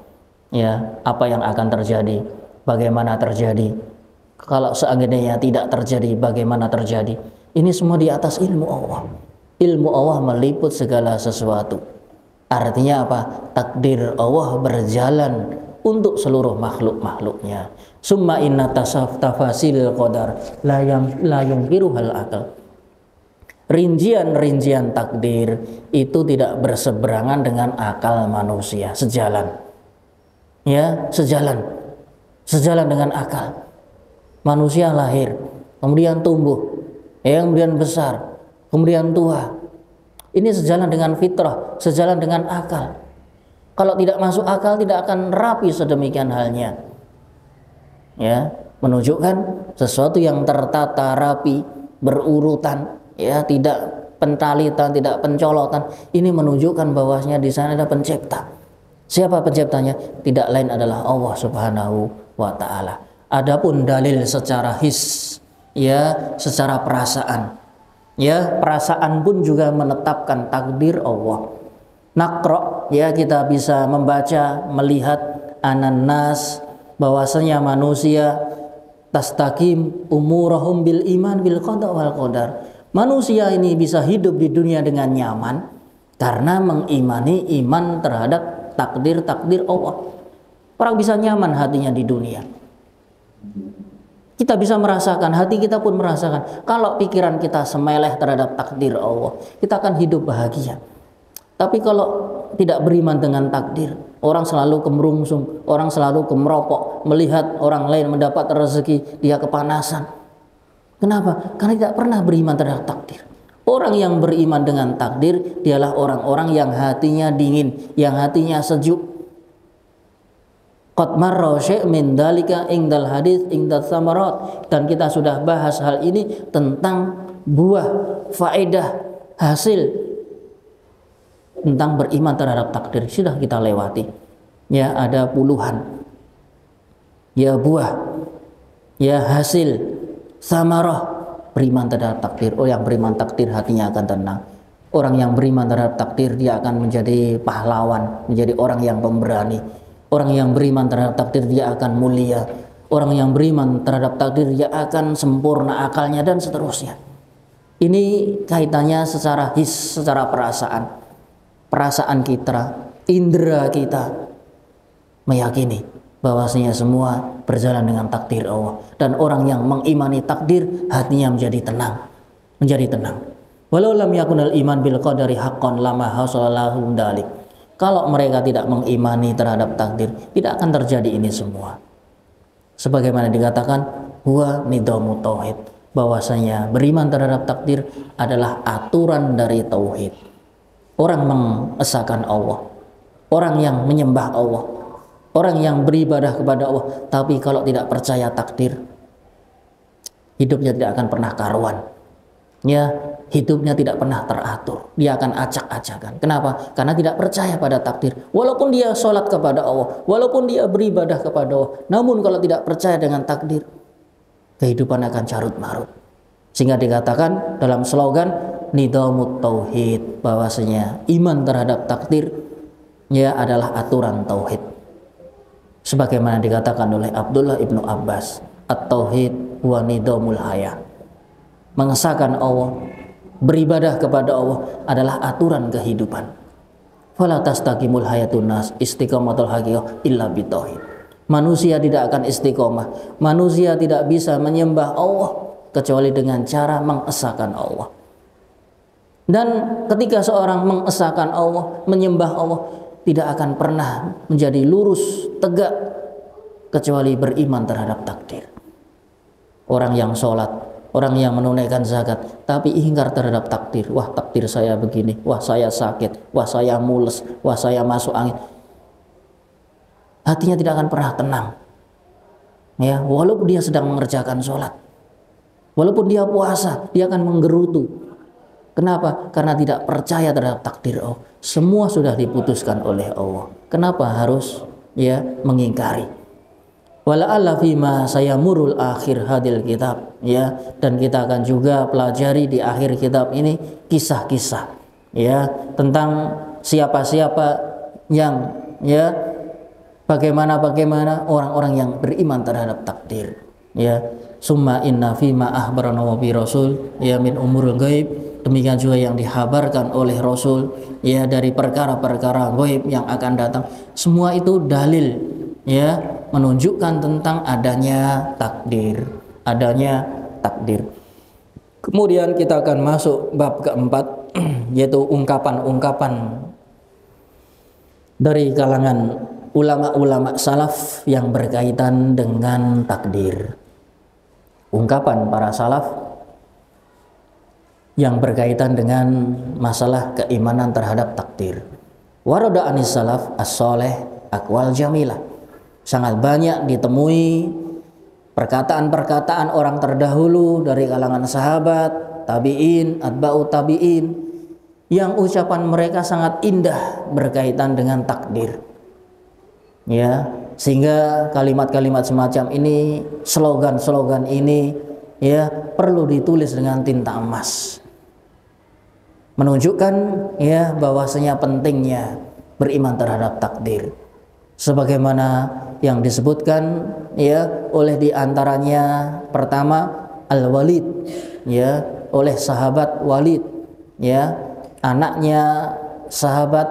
[SPEAKER 1] Ya, apa yang akan terjadi? Bagaimana terjadi? Kalau seandainya tidak terjadi, bagaimana terjadi? Ini semua di atas ilmu Allah. Ilmu Allah meliput segala sesuatu. Artinya apa? Takdir Allah berjalan untuk seluruh makhluk-makhluknya. Summa inna tasaf tafasil qadar la yang hal akal. Rincian-rincian takdir itu tidak berseberangan dengan akal manusia, sejalan. Ya, sejalan. Sejalan dengan akal manusia lahir, kemudian tumbuh, ya, kemudian besar, kemudian tua. Ini sejalan dengan fitrah, sejalan dengan akal. Kalau tidak masuk akal tidak akan rapi sedemikian halnya. Ya, menunjukkan sesuatu yang tertata rapi, berurutan, ya, tidak pentalitan, tidak pencolotan. Ini menunjukkan bahwasanya di sana ada pencipta. Siapa penciptanya? Tidak lain adalah Allah Subhanahu wa taala. Adapun dalil secara his, ya, secara perasaan. Ya, perasaan pun juga menetapkan takdir Allah. Nakro, ya kita bisa membaca, melihat ananas bahwasanya manusia tastakim umurahum bil iman bil qada wal qadar. Manusia ini bisa hidup di dunia dengan nyaman karena mengimani iman terhadap takdir-takdir Allah. Orang bisa nyaman hatinya di dunia. Kita bisa merasakan, hati kita pun merasakan. Kalau pikiran kita semeleh terhadap takdir Allah, kita akan hidup bahagia. Tapi kalau tidak beriman dengan takdir, orang selalu kemerungsung, orang selalu kemerokok, melihat orang lain mendapat rezeki, dia kepanasan. Kenapa? Karena tidak pernah beriman terhadap takdir. Orang yang beriman dengan takdir, dialah orang-orang yang hatinya dingin, yang hatinya sejuk, Qad marra min dalika ingdal hadis ingdal samarat. Dan kita sudah bahas hal ini tentang buah faedah hasil tentang beriman terhadap takdir. Sudah kita lewati. Ya ada puluhan. Ya buah. Ya hasil samarah. Beriman terhadap takdir. Oh yang beriman takdir hatinya akan tenang. Orang yang beriman terhadap takdir dia akan menjadi pahlawan menjadi orang yang pemberani Orang yang beriman terhadap takdir dia akan mulia. Orang yang beriman terhadap takdir dia akan sempurna akalnya dan seterusnya. Ini kaitannya secara his, secara perasaan. Perasaan kita, indera kita meyakini bahwasanya semua berjalan dengan takdir Allah dan orang yang mengimani takdir hatinya menjadi tenang, menjadi tenang. Walau lam yakunal iman bil qadari haqqan lama hasalallahu dalik kalau mereka tidak mengimani terhadap takdir, tidak akan terjadi ini semua. Sebagaimana dikatakan, huwa nidamu tauhid. Bahwasanya beriman terhadap takdir adalah aturan dari tauhid. Orang mengesahkan Allah, orang yang menyembah Allah, orang yang beribadah kepada Allah, tapi kalau tidak percaya takdir, hidupnya tidak akan pernah karuan. Ya, hidupnya tidak pernah teratur. Dia akan acak-acakan. Kenapa? Karena tidak percaya pada takdir. Walaupun dia sholat kepada Allah, walaupun dia beribadah kepada Allah, namun kalau tidak percaya dengan takdir, kehidupan akan carut marut. Sehingga dikatakan dalam slogan Nidamut Tauhid bahwasanya iman terhadap takdir ya adalah aturan tauhid. Sebagaimana dikatakan oleh Abdullah ibnu Abbas, at-tauhid wa nidamul hayah. Mengesahkan Allah beribadah kepada Allah adalah aturan kehidupan. Fala tastaqimul hayatun nas istiqamatul haqiqah illa bitauhid. Manusia tidak akan istiqomah. Manusia tidak bisa menyembah Allah kecuali dengan cara mengesahkan Allah. Dan ketika seorang mengesahkan Allah, menyembah Allah, tidak akan pernah menjadi lurus, tegak, kecuali beriman terhadap takdir. Orang yang sholat, orang yang menunaikan zakat, tapi ingkar terhadap takdir. Wah takdir saya begini, wah saya sakit, wah saya mules, wah saya masuk angin. Hatinya tidak akan pernah tenang. Ya, walaupun dia sedang mengerjakan sholat. Walaupun dia puasa, dia akan menggerutu, Kenapa? Karena tidak percaya terhadap takdir Allah. Semua sudah diputuskan oleh Allah. Kenapa harus ya mengingkari? Wala'alla fima saya murul akhir hadil kitab ya. Dan kita akan juga pelajari di akhir kitab ini kisah-kisah ya. Tentang siapa-siapa yang ya bagaimana bagaimana orang-orang yang beriman terhadap takdir ya. Summa inna fima ahbarana wa bi rasul ya min umurul gaib demikian juga yang dihabarkan oleh Rasul ya dari perkara-perkara gaib yang akan datang. Semua itu dalil ya menunjukkan tentang adanya takdir adanya takdir kemudian kita akan masuk bab keempat <clears throat> yaitu ungkapan-ungkapan dari kalangan ulama-ulama salaf yang berkaitan dengan takdir ungkapan para salaf yang berkaitan dengan masalah keimanan terhadap takdir. Warada anis salaf as-soleh akwal jamilah. Sangat banyak ditemui perkataan-perkataan orang terdahulu dari kalangan sahabat, tabi'in, atba'u tabi'in yang ucapan mereka sangat indah berkaitan dengan takdir. Ya, sehingga kalimat-kalimat semacam ini, slogan-slogan ini ya perlu ditulis dengan tinta emas menunjukkan ya bahwasanya pentingnya beriman terhadap takdir sebagaimana yang disebutkan ya oleh di antaranya pertama Al-Walid ya oleh sahabat Walid ya anaknya sahabat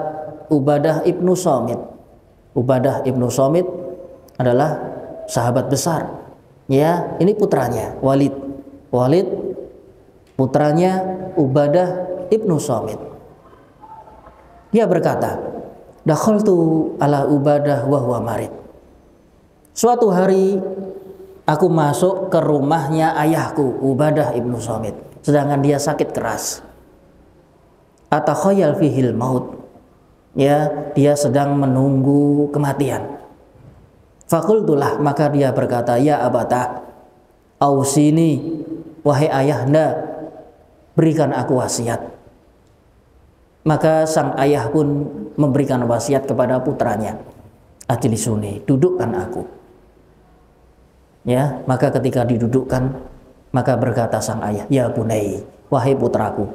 [SPEAKER 1] Ubadah ibnu Somit Ubadah ibnu Somit adalah sahabat besar ya ini putranya Walid Walid putranya Ubadah Ibnu Somit. Dia berkata, Dakhaltu ala ubadah wa huwa marid. Suatu hari aku masuk ke rumahnya ayahku Ubadah Ibnu Somit. Sedangkan dia sakit keras. Atakhayal fihil maut. Ya, dia sedang menunggu kematian. Fakultulah maka dia berkata, Ya abata, ausini, wahai ayahanda, berikan aku wasiat maka sang ayah pun memberikan wasiat kepada putranya. Ajlisuni, dudukkan aku. Ya, maka ketika didudukkan, maka berkata sang ayah, "Ya bunai, wahai putraku,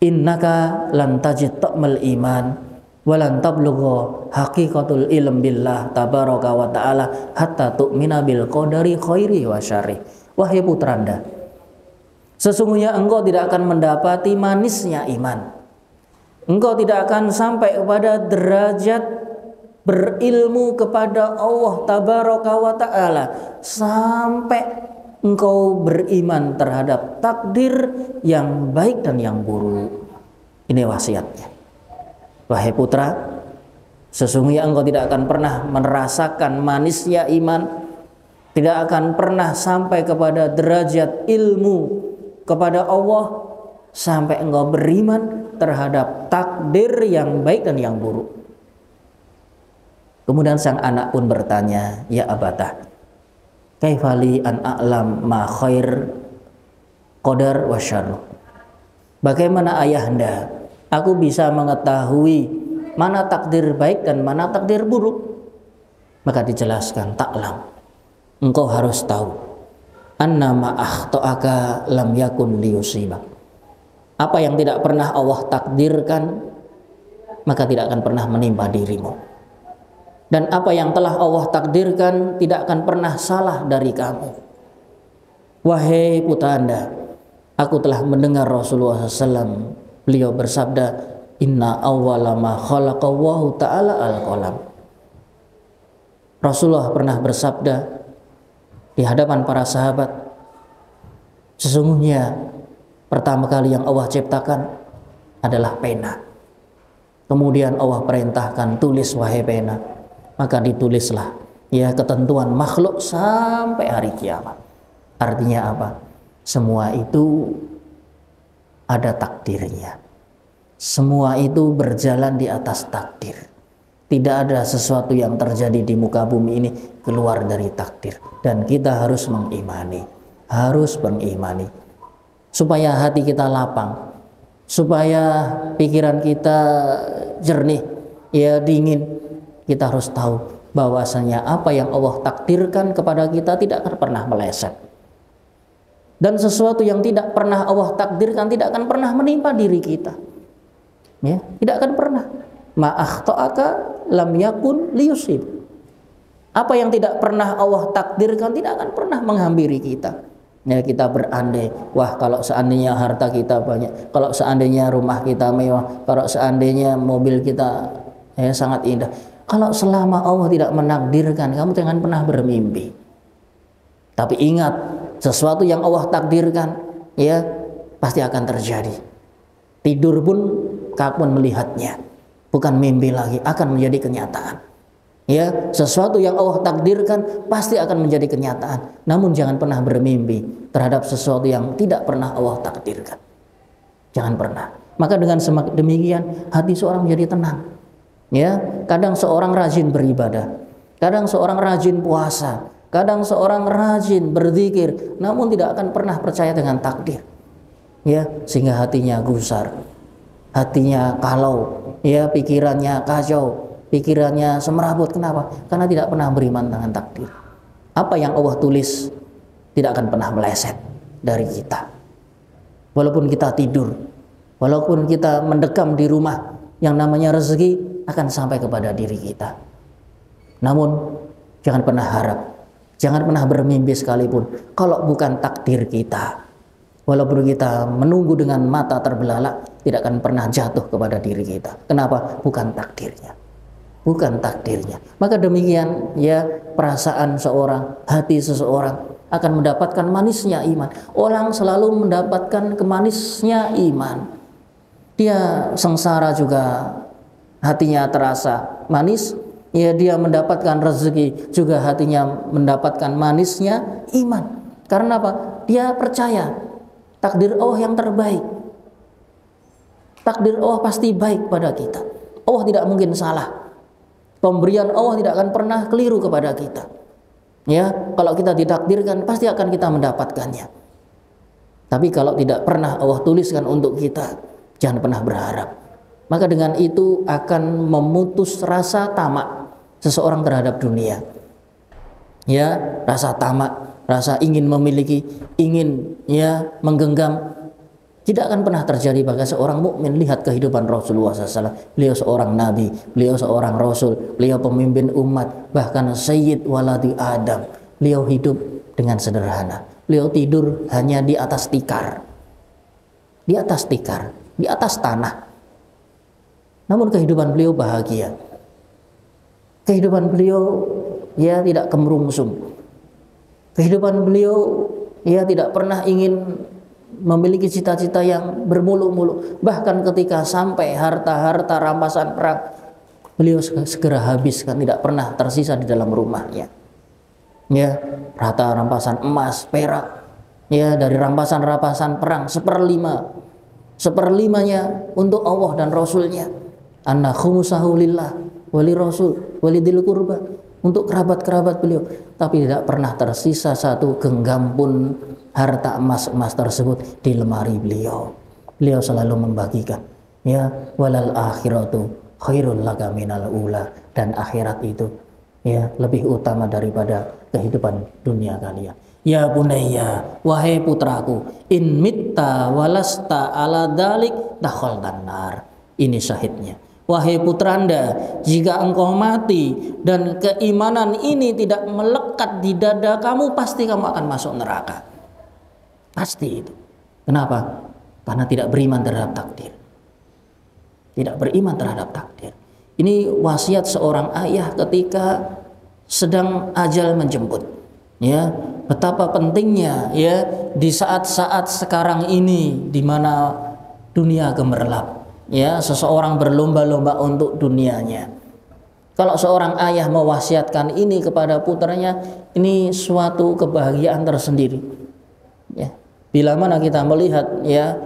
[SPEAKER 1] innaka lan tajid ta'mal iman wa lan tablugha haqiqatul ilm billah tabaraka wa ta'ala hatta tu'mina bil qadari khairi wa syarri." Wahai putranda, sesungguhnya engkau tidak akan mendapati manisnya iman Engkau tidak akan sampai kepada derajat berilmu kepada Allah tabaraka wa taala sampai engkau beriman terhadap takdir yang baik dan yang buruk. Ini wasiatnya. Wahai putra, sesungguhnya engkau tidak akan pernah merasakan manisnya iman, tidak akan pernah sampai kepada derajat ilmu kepada Allah sampai engkau beriman terhadap takdir yang baik dan yang buruk. Kemudian sang anak pun bertanya, "Ya abata, kaifali an a'lam ma khair qadar wa syarr?" Bagaimana ayahanda, aku bisa mengetahui mana takdir baik dan mana takdir buruk? Maka dijelaskan, taklam. Engkau harus tahu annama akhto'aka lam yakun liyusibak apa yang tidak pernah Allah takdirkan maka tidak akan pernah menimpa dirimu dan apa yang telah Allah takdirkan tidak akan pernah salah dari kamu wahai anda, aku telah mendengar Rasulullah SAW beliau bersabda inna awwala ma khalaqallahu ta'ala al-qalam Rasulullah pernah bersabda di hadapan para sahabat Sesungguhnya pertama kali yang Allah ciptakan adalah pena. Kemudian Allah perintahkan tulis wahai pena. Maka ditulislah ya ketentuan makhluk sampai hari kiamat. Artinya apa? Semua itu ada takdirnya. Semua itu berjalan di atas takdir. Tidak ada sesuatu yang terjadi di muka bumi ini keluar dari takdir. Dan kita harus mengimani. Harus mengimani. Supaya hati kita lapang. Supaya pikiran kita jernih. Ya dingin. Kita harus tahu bahwasanya apa yang Allah takdirkan kepada kita tidak akan pernah meleset. Dan sesuatu yang tidak pernah Allah takdirkan tidak akan pernah menimpa diri kita. Ya tidak akan pernah. Ma'akhto'aka lam yakun liyusib. Apa yang tidak pernah Allah takdirkan tidak akan pernah menghampiri kita. Ya kita berandai wah kalau seandainya harta kita banyak kalau seandainya rumah kita mewah kalau seandainya mobil kita ya sangat indah kalau selama Allah tidak menakdirkan kamu jangan pernah bermimpi. Tapi ingat sesuatu yang Allah takdirkan ya pasti akan terjadi. Tidur pun kapan melihatnya. Bukan mimpi lagi akan menjadi kenyataan. Ya sesuatu yang Allah takdirkan pasti akan menjadi kenyataan. Namun jangan pernah bermimpi terhadap sesuatu yang tidak pernah Allah takdirkan. Jangan pernah. Maka dengan demikian hati seorang menjadi tenang ya kadang seorang rajin beribadah kadang seorang rajin puasa kadang seorang rajin berzikir namun tidak akan pernah percaya dengan takdir. Ya sehingga hatinya gusar hatinya kalau ya pikirannya kacau pikirannya semerabut. Kenapa? Karena tidak pernah beriman dengan takdir. Apa yang Allah tulis tidak akan pernah meleset dari kita. Walaupun kita tidur walaupun kita mendekam di rumah yang namanya rezeki akan sampai kepada diri kita namun jangan pernah harap jangan pernah bermimpi sekalipun kalau bukan takdir kita Walaupun kita menunggu dengan mata terbelalak, tidak akan pernah jatuh kepada diri kita. Kenapa? Bukan takdirnya. Bukan takdirnya. Maka demikian ya perasaan seorang, hati seseorang akan mendapatkan manisnya iman. Orang selalu mendapatkan kemanisnya iman. Dia sengsara juga hatinya terasa manis, ya dia mendapatkan rezeki juga hatinya mendapatkan manisnya iman. Karena apa? Dia percaya Takdir Allah yang terbaik. Takdir Allah pasti baik pada kita. Allah tidak mungkin salah. Pemberian Allah tidak akan pernah keliru kepada kita. Ya, kalau kita ditakdirkan pasti akan kita mendapatkannya. Tapi kalau tidak pernah Allah tuliskan untuk kita, jangan pernah berharap. Maka dengan itu akan memutus rasa tamak seseorang terhadap dunia. Ya, rasa tamak rasa ingin memiliki, ingin ya menggenggam tidak akan pernah terjadi bagi seorang mukmin lihat kehidupan Rasulullah SAW. Beliau seorang nabi, beliau seorang rasul, beliau pemimpin umat, bahkan Sayyid waladi Adam. Beliau hidup dengan sederhana. Beliau tidur hanya di atas tikar. Di atas tikar, di atas tanah. Namun kehidupan beliau bahagia. Kehidupan beliau ya tidak kemerungsung Kehidupan beliau ya tidak pernah ingin memiliki cita-cita yang bermuluk-muluk. Bahkan ketika sampai harta-harta rampasan perang, beliau segera habiskan, tidak pernah tersisa di dalam rumahnya. Ya, harta rampasan emas, perak, ya dari rampasan-rampasan perang seperlima, seperlimanya untuk Allah dan Rasulnya. Anna khumusahu lillah wali rasul wali kurba untuk kerabat-kerabat beliau. Tapi tidak pernah tersisa satu genggam pun harta emas-emas tersebut di lemari beliau. Beliau selalu membagikan ya walal akhiratu khairul laka minal ula. Dan akhirat itu ya lebih utama daripada kehidupan dunia kalian. Ya bunayya, wahai putraku, in mitta walasta ala dalik dakhal nar. Ini syahidnya. Wahai putranda, jika engkau mati dan keimanan ini tidak melekat di dada kamu, pasti kamu akan masuk neraka. Pasti itu. Kenapa? Karena tidak beriman terhadap takdir. Tidak beriman terhadap takdir. Ini wasiat seorang ayah ketika sedang ajal menjemput. Ya, betapa pentingnya ya di saat-saat sekarang ini di mana dunia gemerlap. Ya, seseorang berlomba-lomba untuk dunianya. Kalau seorang ayah mewasiatkan ini kepada putranya, ini suatu kebahagiaan tersendiri. Ya. Bila mana kita melihat ya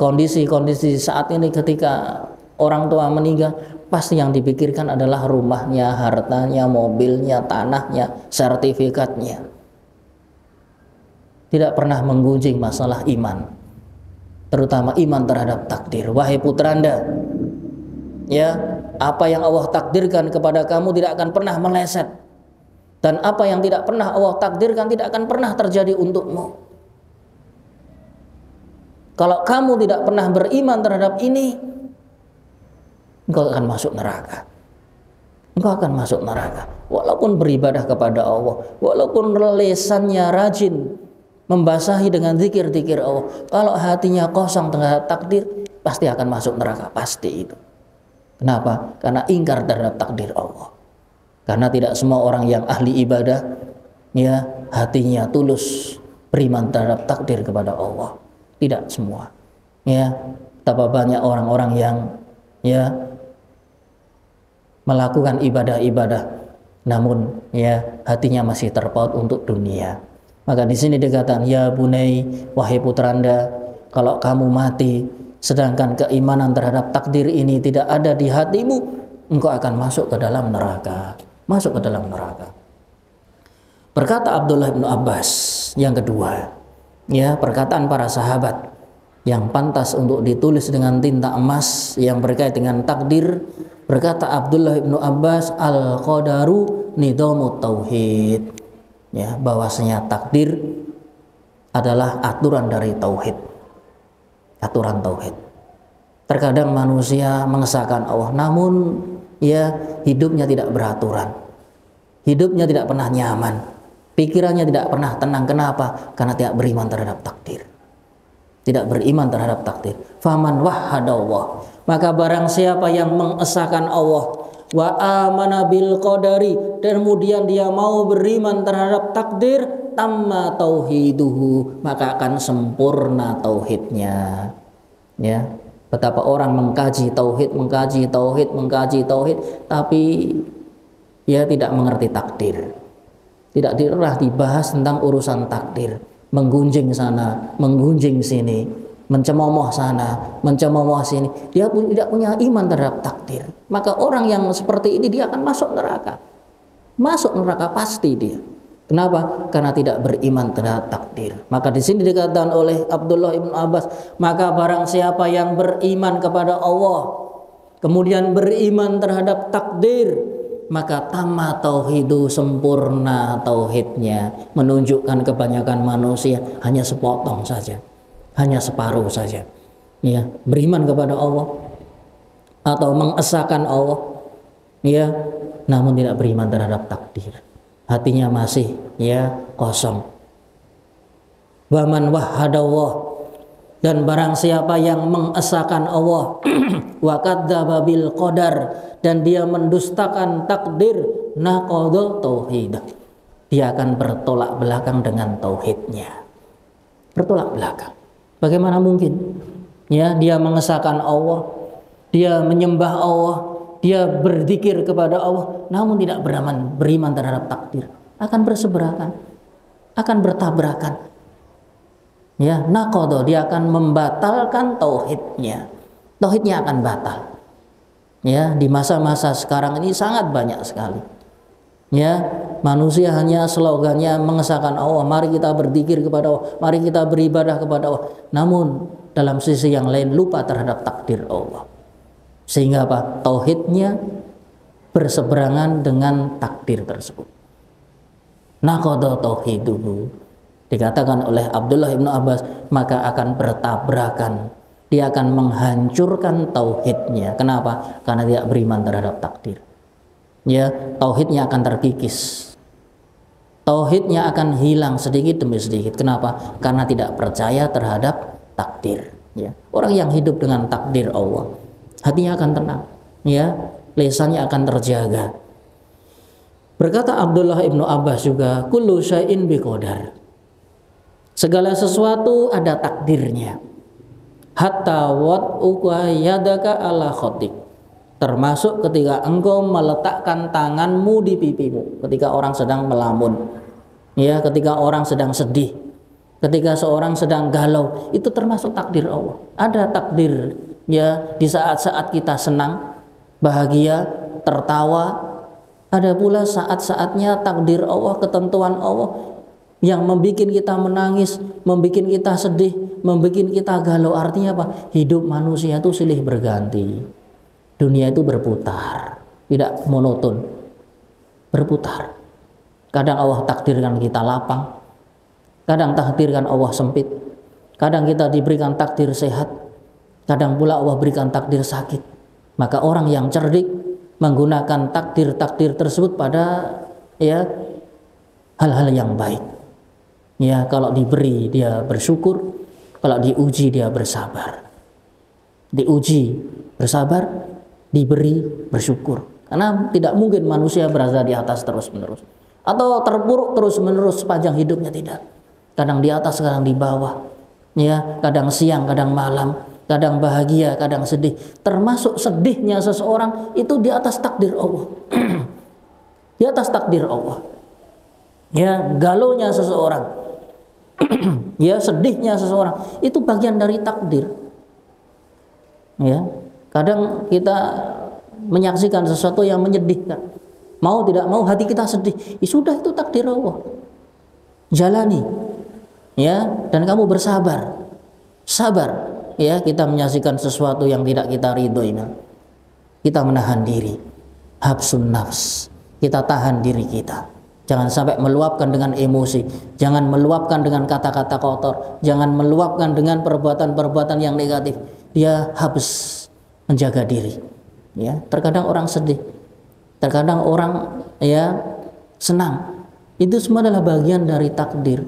[SPEAKER 1] kondisi-kondisi saat ini ketika orang tua meninggal, pasti yang dipikirkan adalah rumahnya, hartanya, mobilnya, tanahnya, sertifikatnya. Tidak pernah menggunjing masalah iman terutama iman terhadap takdir. Wahai putranda, ya, apa yang Allah takdirkan kepada kamu tidak akan pernah meleset. Dan apa yang tidak pernah Allah takdirkan tidak akan pernah terjadi untukmu. Kalau kamu tidak pernah beriman terhadap ini, engkau akan masuk neraka. Engkau akan masuk neraka. Walaupun beribadah kepada Allah, walaupun lesannya rajin, membasahi dengan zikir-zikir Allah. Kalau hatinya kosong terhadap takdir, pasti akan masuk neraka, pasti itu. Kenapa? Karena ingkar terhadap takdir Allah. Karena tidak semua orang yang ahli ibadah, ya hatinya tulus beriman terhadap takdir kepada Allah. Tidak semua. Ya, betapa banyak orang-orang yang ya melakukan ibadah-ibadah namun ya hatinya masih terpaut untuk dunia maka di sini dikatakan, ya bunai, wahai putranda, kalau kamu mati, sedangkan keimanan terhadap takdir ini tidak ada di hatimu, engkau akan masuk ke dalam neraka. Masuk ke dalam neraka. Berkata Abdullah bin Abbas yang kedua, ya perkataan para sahabat yang pantas untuk ditulis dengan tinta emas yang berkait dengan takdir berkata Abdullah bin Abbas al qadaru nidamut tauhid ya bahwasanya takdir adalah aturan dari tauhid. Aturan tauhid. Terkadang manusia mengesahkan Allah namun ya hidupnya tidak beraturan. Hidupnya tidak pernah nyaman. Pikirannya tidak pernah tenang. Kenapa? Karena tidak beriman terhadap takdir. Tidak beriman terhadap takdir. Faman wahadallah. Maka barang siapa yang mengesahkan Allah wa amana bil qadari dan kemudian dia mau beriman terhadap takdir tamma tauhiduhu maka akan sempurna tauhidnya. Ya betapa orang mengkaji tauhid mengkaji tauhid mengkaji tauhid tapi ya tidak mengerti takdir. Tidak pernah dibahas tentang urusan takdir. Menggunjing sana menggunjing sini mencemomoh sana, mencemomoh sini. Dia pun tidak punya iman terhadap takdir. Maka orang yang seperti ini dia akan masuk neraka. Masuk neraka pasti dia. Kenapa? Karena tidak beriman terhadap takdir. Maka di sini dikatakan oleh Abdullah ibn Abbas, maka barang siapa yang beriman kepada Allah, kemudian beriman terhadap takdir, maka tamat tauhidu sempurna tauhidnya, menunjukkan kebanyakan manusia hanya sepotong saja hanya separuh saja. Ya, beriman kepada Allah atau mengesahkan Allah, ya, namun tidak beriman terhadap takdir. Hatinya masih ya kosong. Waman wahadallah dan barang siapa yang mengesahkan Allah <clears throat> wa kadzdzaba bil qadar dan dia mendustakan takdir naqadha tauhid dia akan bertolak belakang dengan tauhidnya bertolak belakang Bagaimana mungkin? Ya, dia mengesahkan Allah, dia menyembah Allah, dia berzikir kepada Allah, namun tidak beriman, beriman terhadap takdir. Akan berseberakan, akan bertabrakan. Ya, nakodo dia akan membatalkan tauhidnya. Tauhidnya akan batal. Ya, di masa-masa sekarang ini sangat banyak sekali. Ya, manusia hanya slogannya mengesahkan Allah, mari kita berzikir kepada Allah, mari kita beribadah kepada Allah. Namun dalam sisi yang lain lupa terhadap takdir Allah. Sehingga apa? Tauhidnya berseberangan dengan takdir tersebut. Naqadha tauhiduhu dikatakan oleh Abdullah ibnu Abbas maka akan bertabrakan dia akan menghancurkan tauhidnya kenapa karena dia beriman terhadap takdir ya tauhidnya akan terkikis. Tauhidnya akan hilang sedikit demi sedikit. Kenapa? Karena tidak percaya terhadap takdir. Ya. Orang yang hidup dengan takdir Allah hatinya akan tenang. Ya lesannya akan terjaga. Berkata Abdullah ibnu Abbas juga, kullu syai'in biqadar. Segala sesuatu ada takdirnya. Hatta wat yadaka ala khotik. Termasuk ketika engkau meletakkan tanganmu di pipimu ketika orang sedang melamun. Ya, ketika orang sedang sedih. Ketika seorang sedang galau, itu termasuk takdir Allah. Ada takdir ya di saat-saat kita senang, bahagia, tertawa. Ada pula saat-saatnya takdir Allah, ketentuan Allah yang membuat kita menangis, membuat kita sedih, membuat kita galau. Artinya apa? Hidup manusia itu silih berganti. Dunia itu berputar, tidak monoton. Berputar. Kadang Allah takdirkan kita lapang, kadang takdirkan Allah sempit, kadang kita diberikan takdir sehat, kadang pula Allah berikan takdir sakit. Maka orang yang cerdik menggunakan takdir-takdir tersebut pada ya hal-hal yang baik. Ya, kalau diberi dia bersyukur, kalau diuji dia bersabar. Diuji bersabar, diberi bersyukur. Karena tidak mungkin manusia berada di atas terus-menerus atau terpuruk terus-menerus sepanjang hidupnya tidak. Kadang di atas, kadang di bawah. Ya, kadang siang, kadang malam, kadang bahagia, kadang sedih. Termasuk sedihnya seseorang itu di atas takdir Allah. <clears throat> di atas takdir Allah. Ya, galonya seseorang <clears throat> ya sedihnya seseorang itu bagian dari takdir ya kadang kita menyaksikan sesuatu yang menyedihkan. Mau tidak mau hati kita sedih. Ya sudah itu takdir Allah. Jalani. Ya dan kamu bersabar. Sabar. Ya kita menyaksikan sesuatu yang tidak kita ridhoi kita menahan diri. Habsun nafs. Kita tahan diri kita. Jangan sampai meluapkan dengan emosi, jangan meluapkan dengan kata-kata kotor, jangan meluapkan dengan perbuatan-perbuatan yang negatif. Dia habis menjaga diri. Ya, terkadang orang sedih, terkadang orang ya senang. Itu semua adalah bagian dari takdir.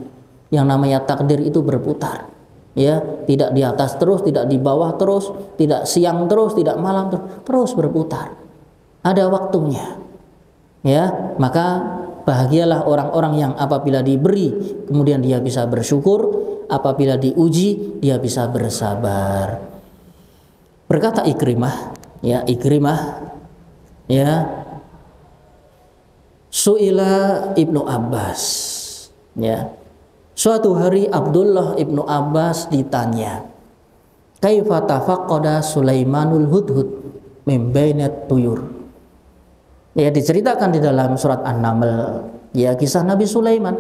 [SPEAKER 1] Yang namanya takdir itu berputar. Ya, tidak di atas terus, tidak di bawah terus, tidak siang terus, tidak malam terus, terus berputar. Ada waktunya. Ya, maka Bahagialah orang-orang yang apabila diberi kemudian dia bisa bersyukur, apabila diuji dia bisa bersabar. Berkata Ikrimah, ya Ikrimah, ya Suila Ibnu Abbas, ya. Suatu hari Abdullah Ibnu Abbas ditanya, "Kaifa tafaqqada Sulaimanul Hudhud min tuyur?" ya diceritakan di dalam surat An-Naml ya kisah Nabi Sulaiman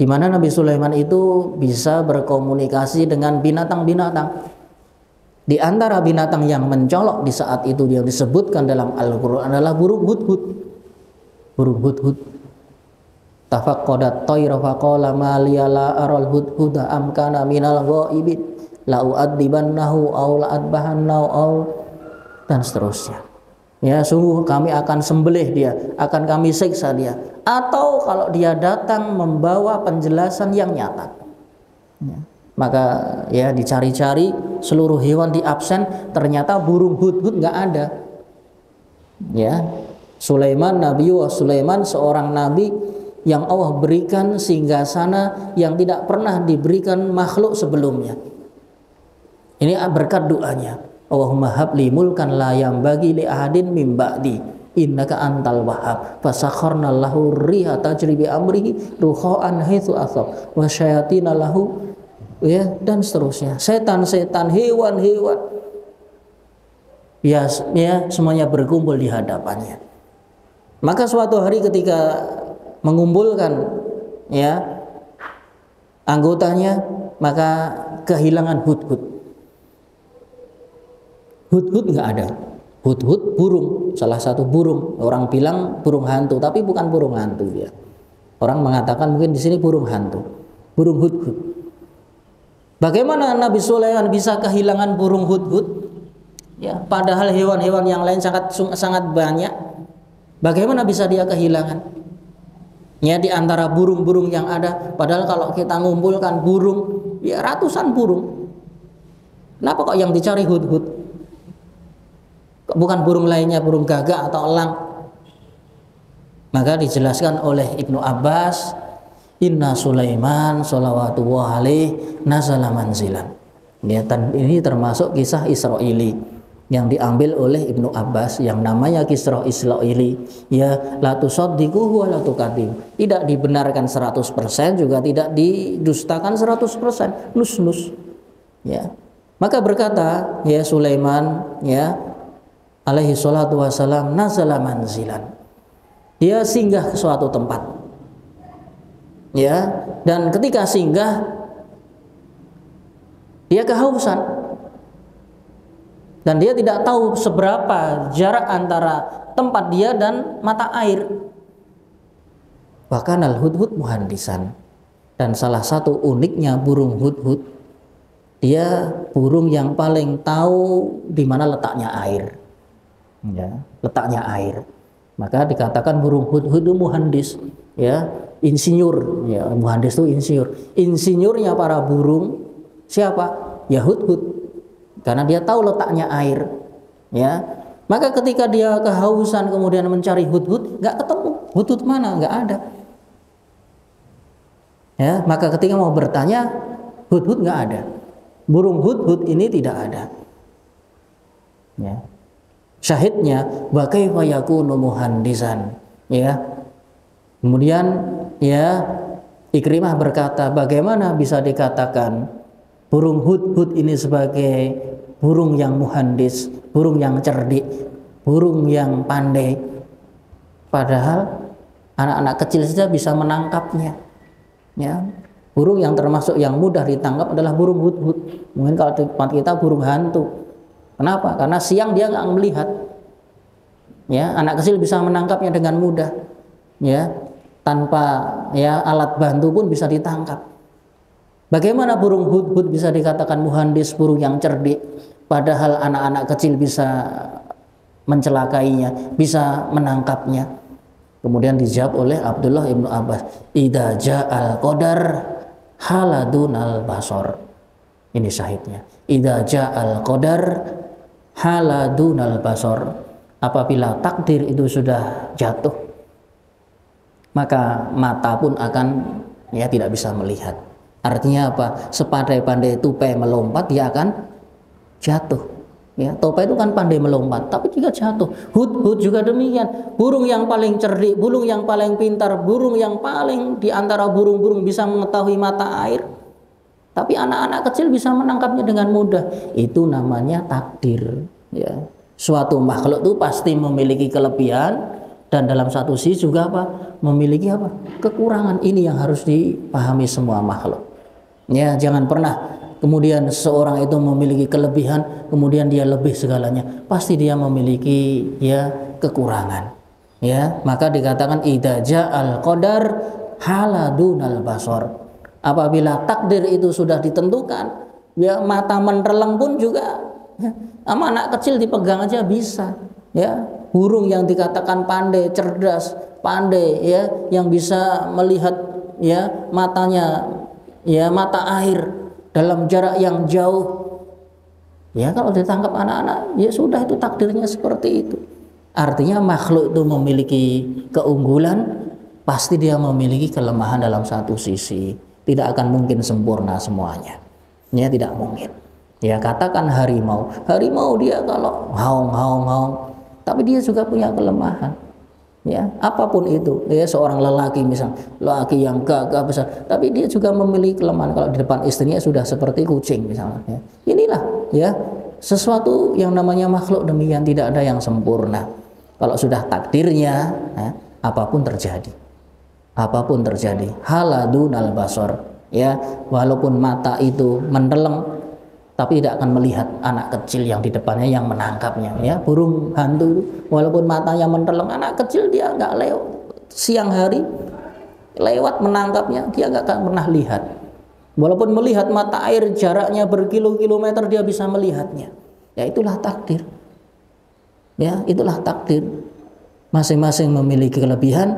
[SPEAKER 1] di mana Nabi Sulaiman itu bisa berkomunikasi dengan binatang-binatang di antara binatang yang mencolok di saat itu yang disebutkan dalam Al-Quran adalah burung hudhud burung hudhud tafaqqadat tayra faqala ma liyala aral hudhuda am kana minal ghaibin la u'adzibannahu aw la adbahannahu aw dan seterusnya Ya, sungguh kami akan sembelih dia, akan kami siksa dia. Atau kalau dia datang membawa penjelasan yang nyata. Ya. Maka ya dicari-cari seluruh hewan di absen, ternyata burung hudhud nggak ada. Ya, Sulaiman Nabi Sulaiman seorang nabi yang Allah berikan sehingga sana yang tidak pernah diberikan makhluk sebelumnya. Ini berkat doanya. Allahumma habli mulkan la yang bagi li ahadin min ba'di innaka antal wahhab fasakharna lahu riha tajri bi amrihi ruhaan haitsu asab wa syayatina lahu ya dan seterusnya. Setan-setan hewan-hewan ya, ya semuanya berkumpul di hadapannya. Maka suatu hari ketika mengumpulkan ya anggotanya maka kehilangan hud-hud hudhud nggak ada. Hudhud burung. Salah satu burung. Orang bilang burung hantu tapi bukan burung hantu dia. Orang mengatakan mungkin di sini burung hantu. Burung hudhud bagaimana Nabi Sulaiman bisa kehilangan burung hudhud? Ya padahal hewan-hewan yang lain sangat sangat banyak. Bagaimana bisa dia kehilangan? Ya di antara burung-burung yang ada padahal kalau kita ngumpulkan burung ya ratusan burung. Kenapa kok yang dicari hudhud? Bukan burung lainnya burung gagak atau elang? Maka dijelaskan oleh Ibnu Abbas Inna Sulaiman salawatullah alaih nazala manzilan. Ya, ini termasuk kisah Israeli yang diambil oleh Ibnu Abbas yang namanya kisah Israeli ya la tusaddiquhu wa la tidak dibenarkan 100% juga tidak didustakan 100% nus-nus. Ya. Maka berkata ya Sulaiman ya alaihi salatu wasalam nazala manzilan. Dia singgah ke suatu tempat ya dan ketika singgah dia kehausan. Dan dia tidak tahu seberapa jarak antara tempat dia dan mata air. Bahkan al-hudhud muhandisan dan salah satu uniknya burung hudhud dia burung yang paling tahu di mana letaknya air. Ya letaknya air. Maka dikatakan burung hudhud muhandis ya insinyur. Ya muhandis itu insinyur. Insinyurnya para burung siapa? Ya hudhud. Karena dia tahu letaknya air. Ya maka ketika dia kehausan kemudian mencari hudhud nggak ketemu. Hudhud mana? Nggak ada. Ya maka ketika mau bertanya hudhud nggak ada. Burung hudhud ini tidak ada. Ya. Syahidnya bakai yakunu muhandisan? Ya kemudian ya Ikrimah berkata bagaimana bisa dikatakan burung hudhud ini sebagai burung yang muhandis, burung yang cerdik, burung yang pandai. Padahal anak-anak kecil saja bisa menangkapnya. Ya, burung yang termasuk yang mudah ditangkap adalah burung hut-hut. Mungkin kalau di tempat kita burung hantu. Kenapa? Karena siang dia nggak melihat. Ya, anak kecil bisa menangkapnya dengan mudah. Ya, tanpa ya alat bantu pun bisa ditangkap. Bagaimana burung hut-hut bisa dikatakan muhandis burung yang cerdik? padahal anak-anak kecil bisa mencelakainya, bisa menangkapnya. Kemudian dijawab oleh Abdullah ibnu Abbas, "Ida ja'al qadar haladun al basor." Ini syahidnya. Ida ja'al qadar haladun al basor. Apabila takdir itu sudah jatuh, maka mata pun akan ya tidak bisa melihat. Artinya apa? Sepandai-pandai tupai melompat dia akan jatuh. Ya, topa itu kan pandai melompat, tapi juga jatuh. Hud-hud juga demikian. Burung yang paling cerdik, burung yang paling pintar, burung yang paling di antara burung-burung bisa mengetahui mata air. Tapi anak-anak kecil bisa menangkapnya dengan mudah. Itu namanya takdir. Ya. Suatu makhluk itu pasti memiliki kelebihan dan dalam satu sisi juga apa? Memiliki apa? Kekurangan. Ini yang harus dipahami semua makhluk. Ya, jangan pernah kemudian seorang itu memiliki kelebihan, kemudian dia lebih segalanya, pasti dia memiliki ya kekurangan. Ya, maka dikatakan idaja al qadar haladunal basor. Apabila takdir itu sudah ditentukan, ya mata menerleng pun juga ya, sama anak kecil dipegang aja bisa. Ya, burung yang dikatakan pandai, cerdas, pandai ya, yang bisa melihat ya matanya ya mata air dalam jarak yang jauh. Ya kalau ditangkap anak-anak, ya sudah itu takdirnya seperti itu. Artinya makhluk itu memiliki keunggulan, pasti dia memiliki kelemahan dalam satu sisi. Tidak akan mungkin sempurna semuanya. Ya tidak mungkin. Ya katakan harimau, harimau dia kalau haung haung haung, tapi dia juga punya kelemahan ya. Apa pun itu ya seorang lelaki misal lelaki yang gagah besar. Tapi dia juga memiliki kelemahan. Kalau di depan istrinya sudah seperti kucing misalnya ya. inilah ya sesuatu yang namanya makhluk demikian tidak ada yang sempurna. Kalau sudah takdirnya ya, apa pun terjadi. Apa pun terjadi. Haladun al basor ya. Walaupun mata itu mendeleng tapi tidak akan melihat anak kecil yang di depannya yang menangkapnya ya. Burung hantu walaupun matanya menteleng anak kecil dia nggak lewat siang hari lewat menangkapnya dia nggak akan pernah lihat. Walaupun melihat mata air jaraknya berkilo-kilometer dia bisa melihatnya. Ya itulah takdir. Ya itulah takdir. Masing-masing memiliki kelebihan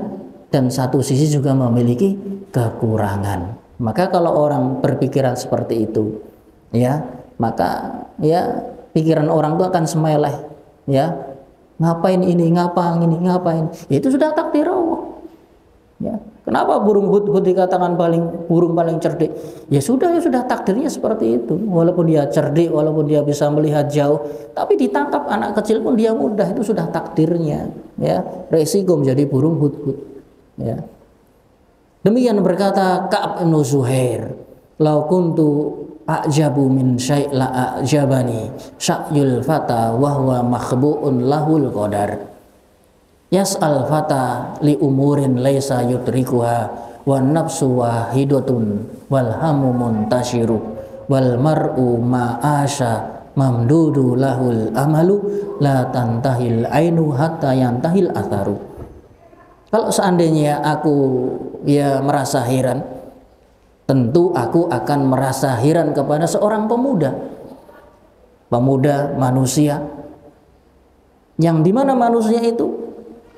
[SPEAKER 1] dan satu sisi juga memiliki kekurangan. Maka kalau orang berpikiran seperti itu ya maka ya pikiran orang itu akan semeleh ya ngapain ini, ngapain ini, ngapain. Itu sudah takdir Allah. Ya. Kenapa burung hud-hud dikatakan paling burung paling cerdik? Ya sudah, ya sudah takdirnya seperti itu. Walaupun dia cerdik, walaupun dia bisa melihat jauh, tapi ditangkap anak kecil pun dia mudah. Itu sudah takdirnya. Ya, resiko menjadi burung hud-hud. Ya. Demikian berkata Ka'ab bin Zuhair, "Lau kuntu ajabu min syai' la ajabani sya'yul fata wa huwa makhbu'un lahul qadar." Yas'al fata li umurin laisa yudrikuha wa nafsu wahidatun wal hamu muntashiru wal mar'u ma'asha mamdudu lahul amalu la tantahil ainu hatta yantahil atharu kalau seandainya aku ya merasa heran tentu aku akan merasa heran kepada seorang pemuda pemuda manusia yang di mana manusia itu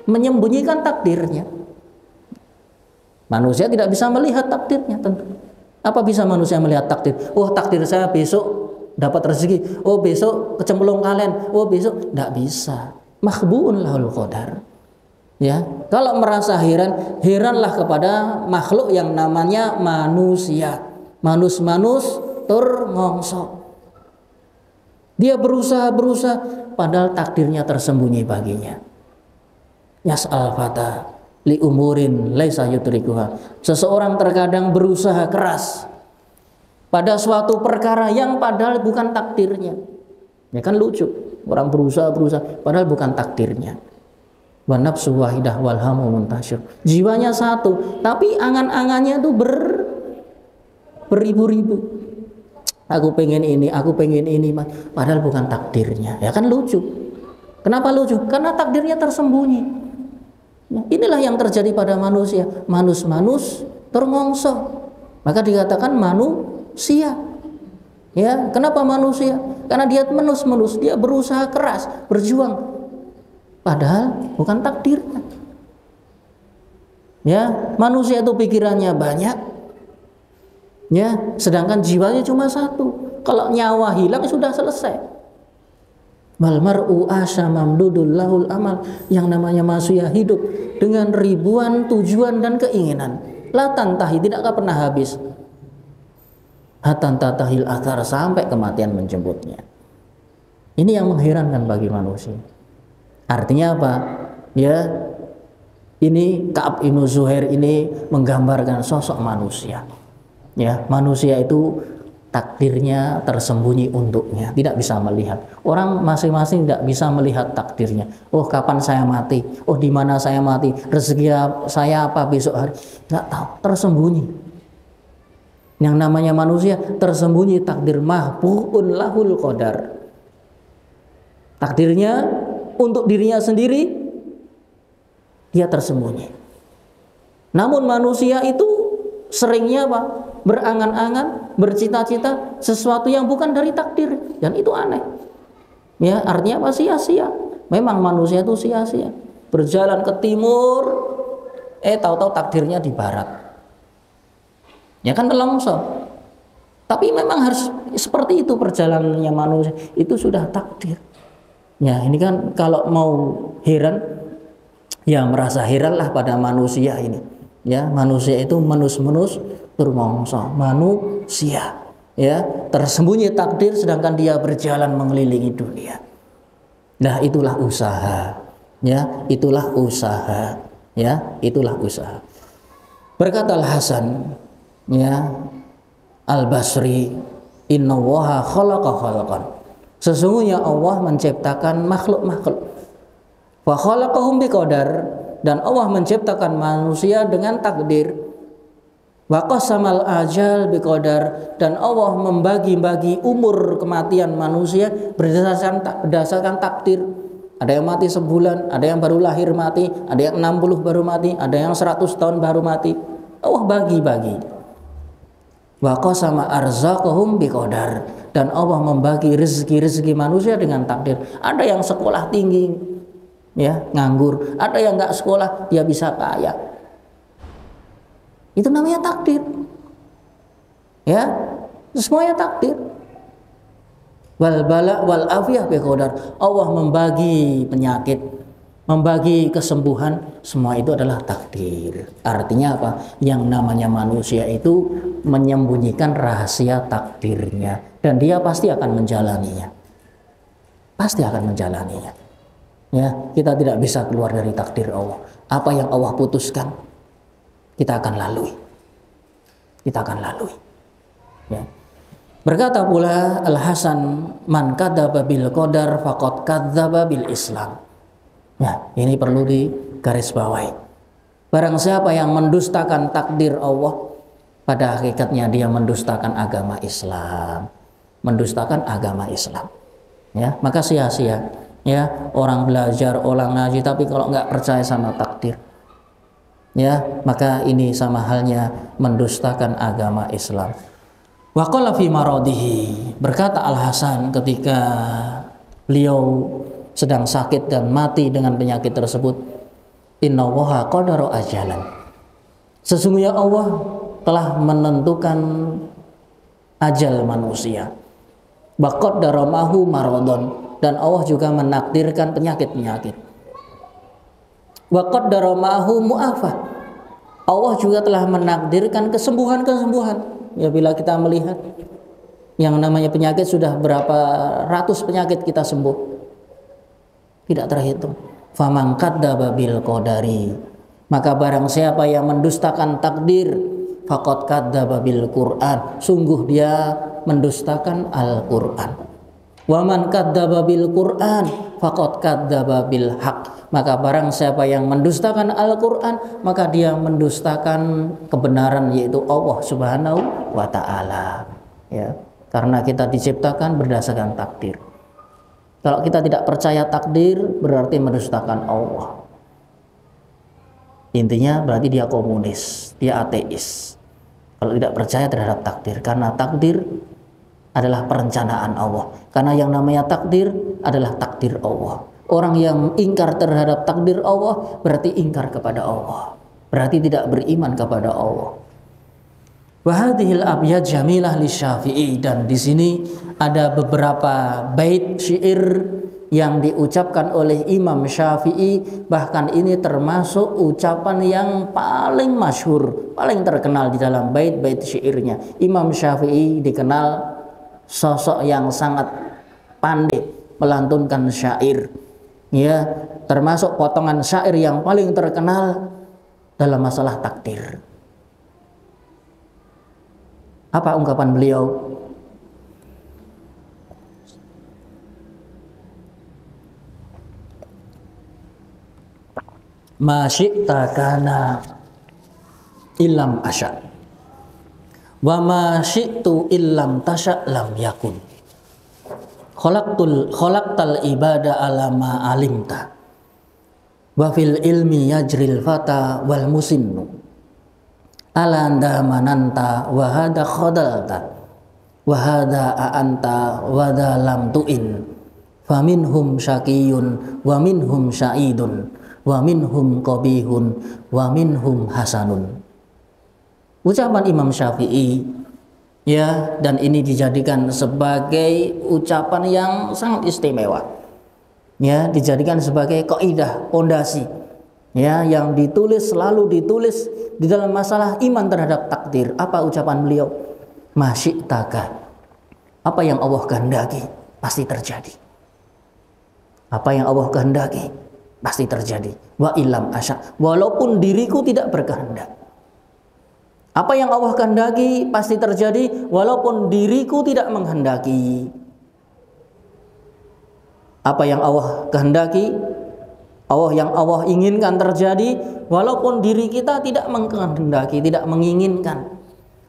[SPEAKER 1] menyembunyikan takdirnya. Manusia tidak bisa melihat takdirnya tentu. Apa bisa manusia melihat takdir? Oh takdir saya besok dapat rezeki. Oh besok kecemplung kalian. Oh besok tidak bisa. Mahbuun lahul qadar. Ya, kalau merasa heran, heranlah kepada makhluk yang namanya manusia. Manus-manus tur ngongso. Dia berusaha berusaha padahal takdirnya tersembunyi baginya yas'al fata li umurin laisa yudrikuha. Seseorang terkadang berusaha keras pada suatu perkara yang padahal bukan takdirnya. Ya kan lucu. Orang berusaha berusaha padahal bukan takdirnya. Wa nafsu wahidah wal muntasyir. Jiwanya satu, tapi angan-angannya itu ber beribu-ribu. Aku pengen ini, aku pengen ini, padahal bukan takdirnya. Ya kan lucu. Kenapa lucu? Karena takdirnya tersembunyi. Ya, inilah yang terjadi pada manusia. Manus-manus terngongso. Maka dikatakan manusia. Ya, kenapa manusia? Karena dia menus-menus, dia berusaha keras, berjuang. Padahal bukan takdirnya. Ya, manusia itu pikirannya banyak. Ya, sedangkan jiwanya cuma satu. Kalau nyawa hilang sudah selesai. Wal mar'u mamdudul lahul amal yang namanya manusia hidup dengan ribuan tujuan dan keinginan. La tantahi tidak akan pernah habis. Hatan tatahil athar sampai kematian menjemputnya. Ini yang mengherankan bagi manusia. Artinya apa? Ya, ini Kaab Ibnu Zuhair ini menggambarkan sosok manusia. Ya, manusia itu takdirnya tersembunyi untuknya, tidak bisa melihat. Orang masing-masing tidak bisa melihat takdirnya. Oh, kapan saya mati? Oh, di mana saya mati? Rezeki saya apa besok hari? Tidak tahu, tersembunyi. Yang namanya manusia tersembunyi takdir mahbuun lahul qadar. Takdirnya untuk dirinya sendiri dia tersembunyi. Namun manusia itu seringnya apa? Berangan-angan, bercita-cita sesuatu yang bukan dari takdir dan itu aneh. Ya, artinya apa? Sia-sia. Memang manusia itu sia-sia. Berjalan ke timur, eh tahu-tahu takdirnya di barat. Ya kan nelongso. Tapi memang harus seperti itu perjalanannya manusia. Itu sudah takdir. Ya, ini kan kalau mau heran ya merasa heranlah pada manusia ini. Ya manusia itu menus-menus bermongso manusia. Ya tersembunyi takdir sedangkan dia berjalan mengelilingi dunia. Nah itulah usaha. Ya itulah usaha. Ya itulah usaha. Berkata Hasan ya Al Basri Inna waha khalaqa khalaqan sesungguhnya Allah menciptakan makhluk-makhluk wa khalaqahum biqadar dan Allah menciptakan manusia dengan takdir samal ajal biqadar dan Allah membagi-bagi umur kematian manusia berdasarkan berdasarkan takdir. Ada yang mati sebulan, ada yang baru lahir mati, ada yang 60 baru mati, ada yang 100 tahun baru mati. Allah bagi-bagi. sama arzaqahum biqadar dan Allah membagi rezeki-rezeki manusia dengan takdir. Ada yang sekolah tinggi, ya nganggur. Ada yang nggak sekolah dia bisa kaya. Itu namanya takdir. Ya semuanya takdir. Wal bala wal afiyah Allah membagi penyakit membagi kesembuhan, semua itu adalah takdir. Artinya apa? Yang namanya manusia itu menyembunyikan rahasia takdirnya dan dia pasti akan menjalaninya. Pasti akan menjalaninya. Ya, kita tidak bisa keluar dari takdir Allah. Apa yang Allah putuskan, kita akan lalui. Kita akan lalui. Ya. Berkata pula Al Hasan, "Man kadzaba bil qadar faqad kadzaba bil Islam." Nah, ini perlu digarisbawahi. Barang siapa yang mendustakan takdir Allah, pada hakikatnya dia mendustakan agama Islam. Mendustakan agama Islam. Ya, maka sia-sia ya orang belajar, orang ngaji tapi kalau nggak percaya sama takdir ya maka ini sama halnya mendustakan agama Islam Waqala fi maradihi berkata Al Hasan ketika beliau sedang sakit dan mati dengan penyakit tersebut innallaha qadara ajalan. Sesungguhnya Allah telah menentukan ajal manusia. Daramahu maradon dan Allah juga menakdirkan penyakit-penyakit. Waqad daramahu mu'afah Allah juga telah menakdirkan kesembuhan-kesembuhan. Ya bila kita melihat yang namanya penyakit sudah berapa ratus penyakit kita sembuh tidak terhitung. Faman kadzdzaba bil qadari. Maka barang siapa yang mendustakan takdir faqad kadzdzaba Qur'an. Sungguh dia mendustakan Al-Qur'an. Wa man kadzdzaba bil Qur'an faqad kadzdzaba haq. Maka barang siapa yang mendustakan Al-Quran maka dia mendustakan kebenaran yaitu Allah subhanahu wa ta'ala. Ya karena kita diciptakan berdasarkan takdir kalau kita tidak percaya takdir berarti mendustakan Allah intinya berarti dia komunis dia ateis kalau tidak percaya terhadap takdir karena takdir adalah perencanaan Allah karena yang namanya takdir adalah takdir Allah Orang yang ingkar terhadap takdir Allah berarti ingkar kepada Allah. Berarti tidak beriman kepada Allah. Wahadihil abyad jamilah li syafi'i dan di sini ada beberapa bait syair yang diucapkan oleh Imam Syafi'i bahkan ini termasuk ucapan yang paling masyhur, paling terkenal di dalam bait-bait syairnya. Imam Syafi'i dikenal sosok yang sangat pandai melantunkan syair ya termasuk potongan syair yang paling terkenal dalam masalah takdir. Apa ungkapan beliau? Masyikta kana ilam asya wa ma syi'tu illam tasya lam yakun. Khalaqtul khalaqtal ibada ala ma alimta. Wa fil ilmi yajril fata wal musinnu ala anda mananta wa hada khadalta wa hada anta wa lam tu'in. Faminhum syakiyun wa minhum syaidun wa minhum qabihun wa hasanun. Ucapan Imam Syafi'i ya dan ini dijadikan sebagai ucapan yang sangat istimewa. Ya dijadikan sebagai kaidah pondasi ya yang ditulis selalu ditulis di dalam masalah iman terhadap takdir. Apa ucapan beliau? Masyiktaka apa yang Allah kehendaki pasti terjadi. Apa yang Allah kehendaki pasti terjadi. Wa ilam asya. Walaupun diriku tidak berkehendak. Apa yang Allah kehendaki pasti terjadi walaupun diriku tidak menghendaki. Apa yang Allah kehendaki, Allah yang Allah inginkan terjadi walaupun diri kita tidak menghendaki, tidak menginginkan.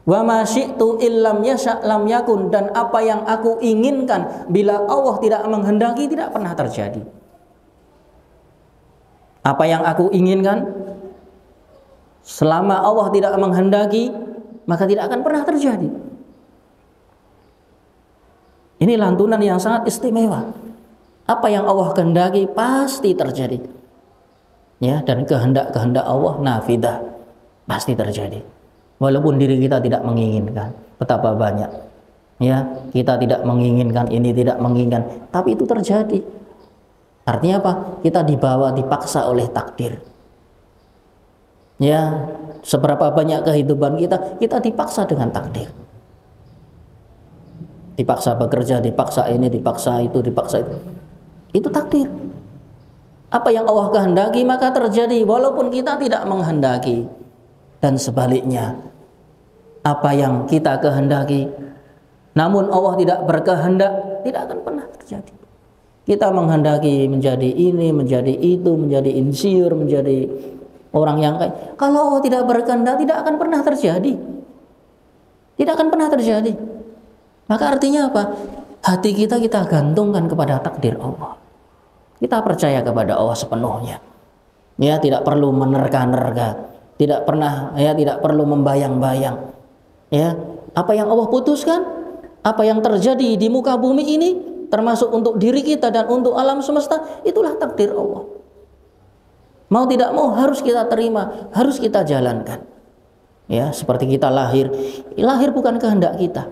[SPEAKER 1] Wa ma syi'tu illam yasha lam yakun dan apa yang aku inginkan bila Allah tidak menghendaki tidak pernah terjadi. Apa yang aku inginkan Selama Allah tidak menghendaki, maka tidak akan pernah terjadi. Ini lantunan yang sangat istimewa. Apa yang Allah kehendaki pasti terjadi. Ya, dan kehendak-kehendak Allah nafidah pasti terjadi. Walaupun diri kita tidak menginginkan, betapa banyak. Ya, kita tidak menginginkan ini, tidak menginginkan, tapi itu terjadi. Artinya apa? Kita dibawa, dipaksa oleh takdir. Ya, seberapa banyak kehidupan kita, kita dipaksa dengan takdir. Dipaksa bekerja, dipaksa ini, dipaksa itu, dipaksa itu. Itu takdir. Apa yang Allah kehendaki maka terjadi walaupun kita tidak menghendaki. Dan sebaliknya, apa yang kita kehendaki namun Allah tidak berkehendak, tidak akan pernah terjadi. Kita menghendaki menjadi ini, menjadi itu, menjadi insinyur, menjadi orang yang kaya. Kalau Allah tidak berkehendak, tidak akan pernah terjadi. Tidak akan pernah terjadi. Maka artinya apa? Hati kita kita gantungkan kepada takdir Allah. Kita percaya kepada Allah sepenuhnya. Ya, tidak perlu menerka-nerka, tidak pernah ya tidak perlu membayang-bayang. Ya, apa yang Allah putuskan, apa yang terjadi di muka bumi ini termasuk untuk diri kita dan untuk alam semesta, itulah takdir Allah. Mau tidak mau harus kita terima, harus kita jalankan. Ya, seperti kita lahir, lahir bukan kehendak kita.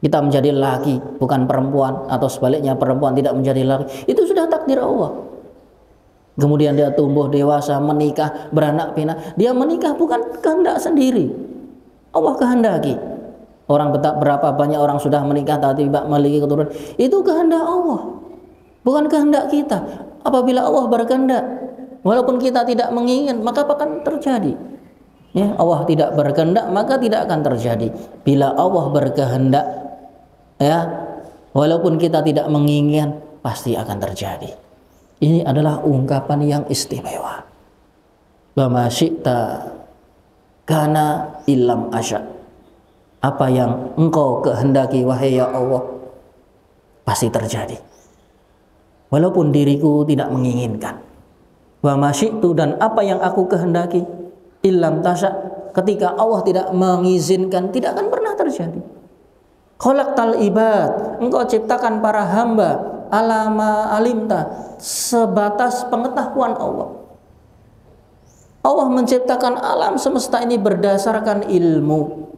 [SPEAKER 1] Kita menjadi laki, bukan perempuan atau sebaliknya perempuan tidak menjadi laki. Itu sudah takdir Allah. Kemudian dia tumbuh dewasa, menikah, beranak pinak. Dia menikah bukan kehendak sendiri. Allah kehendaki. Orang betap berapa banyak orang sudah menikah tapi tidak memiliki keturunan. Itu kehendak Allah. Bukan kehendak kita. Apabila Allah berkehendak, walaupun kita tidak menginginkan, maka akan terjadi. Ya, Allah tidak berkehendak maka tidak akan terjadi. Bila Allah berkehendak, ya. Walaupun kita tidak menginginkan pasti akan terjadi. Ini adalah ungkapan yang istimewa. Wa syi'ta kana ilam asya. Apa yang engkau kehendaki wahai ya Allah pasti terjadi. Walaupun diriku tidak menginginkan. Wa syi'tu dan apa yang aku kehendaki ilam tasya ketika Allah tidak mengizinkan tidak akan pernah terjadi tal ibad, engkau ciptakan para hamba alama alimta sebatas pengetahuan Allah. Allah menciptakan alam semesta ini berdasarkan ilmu.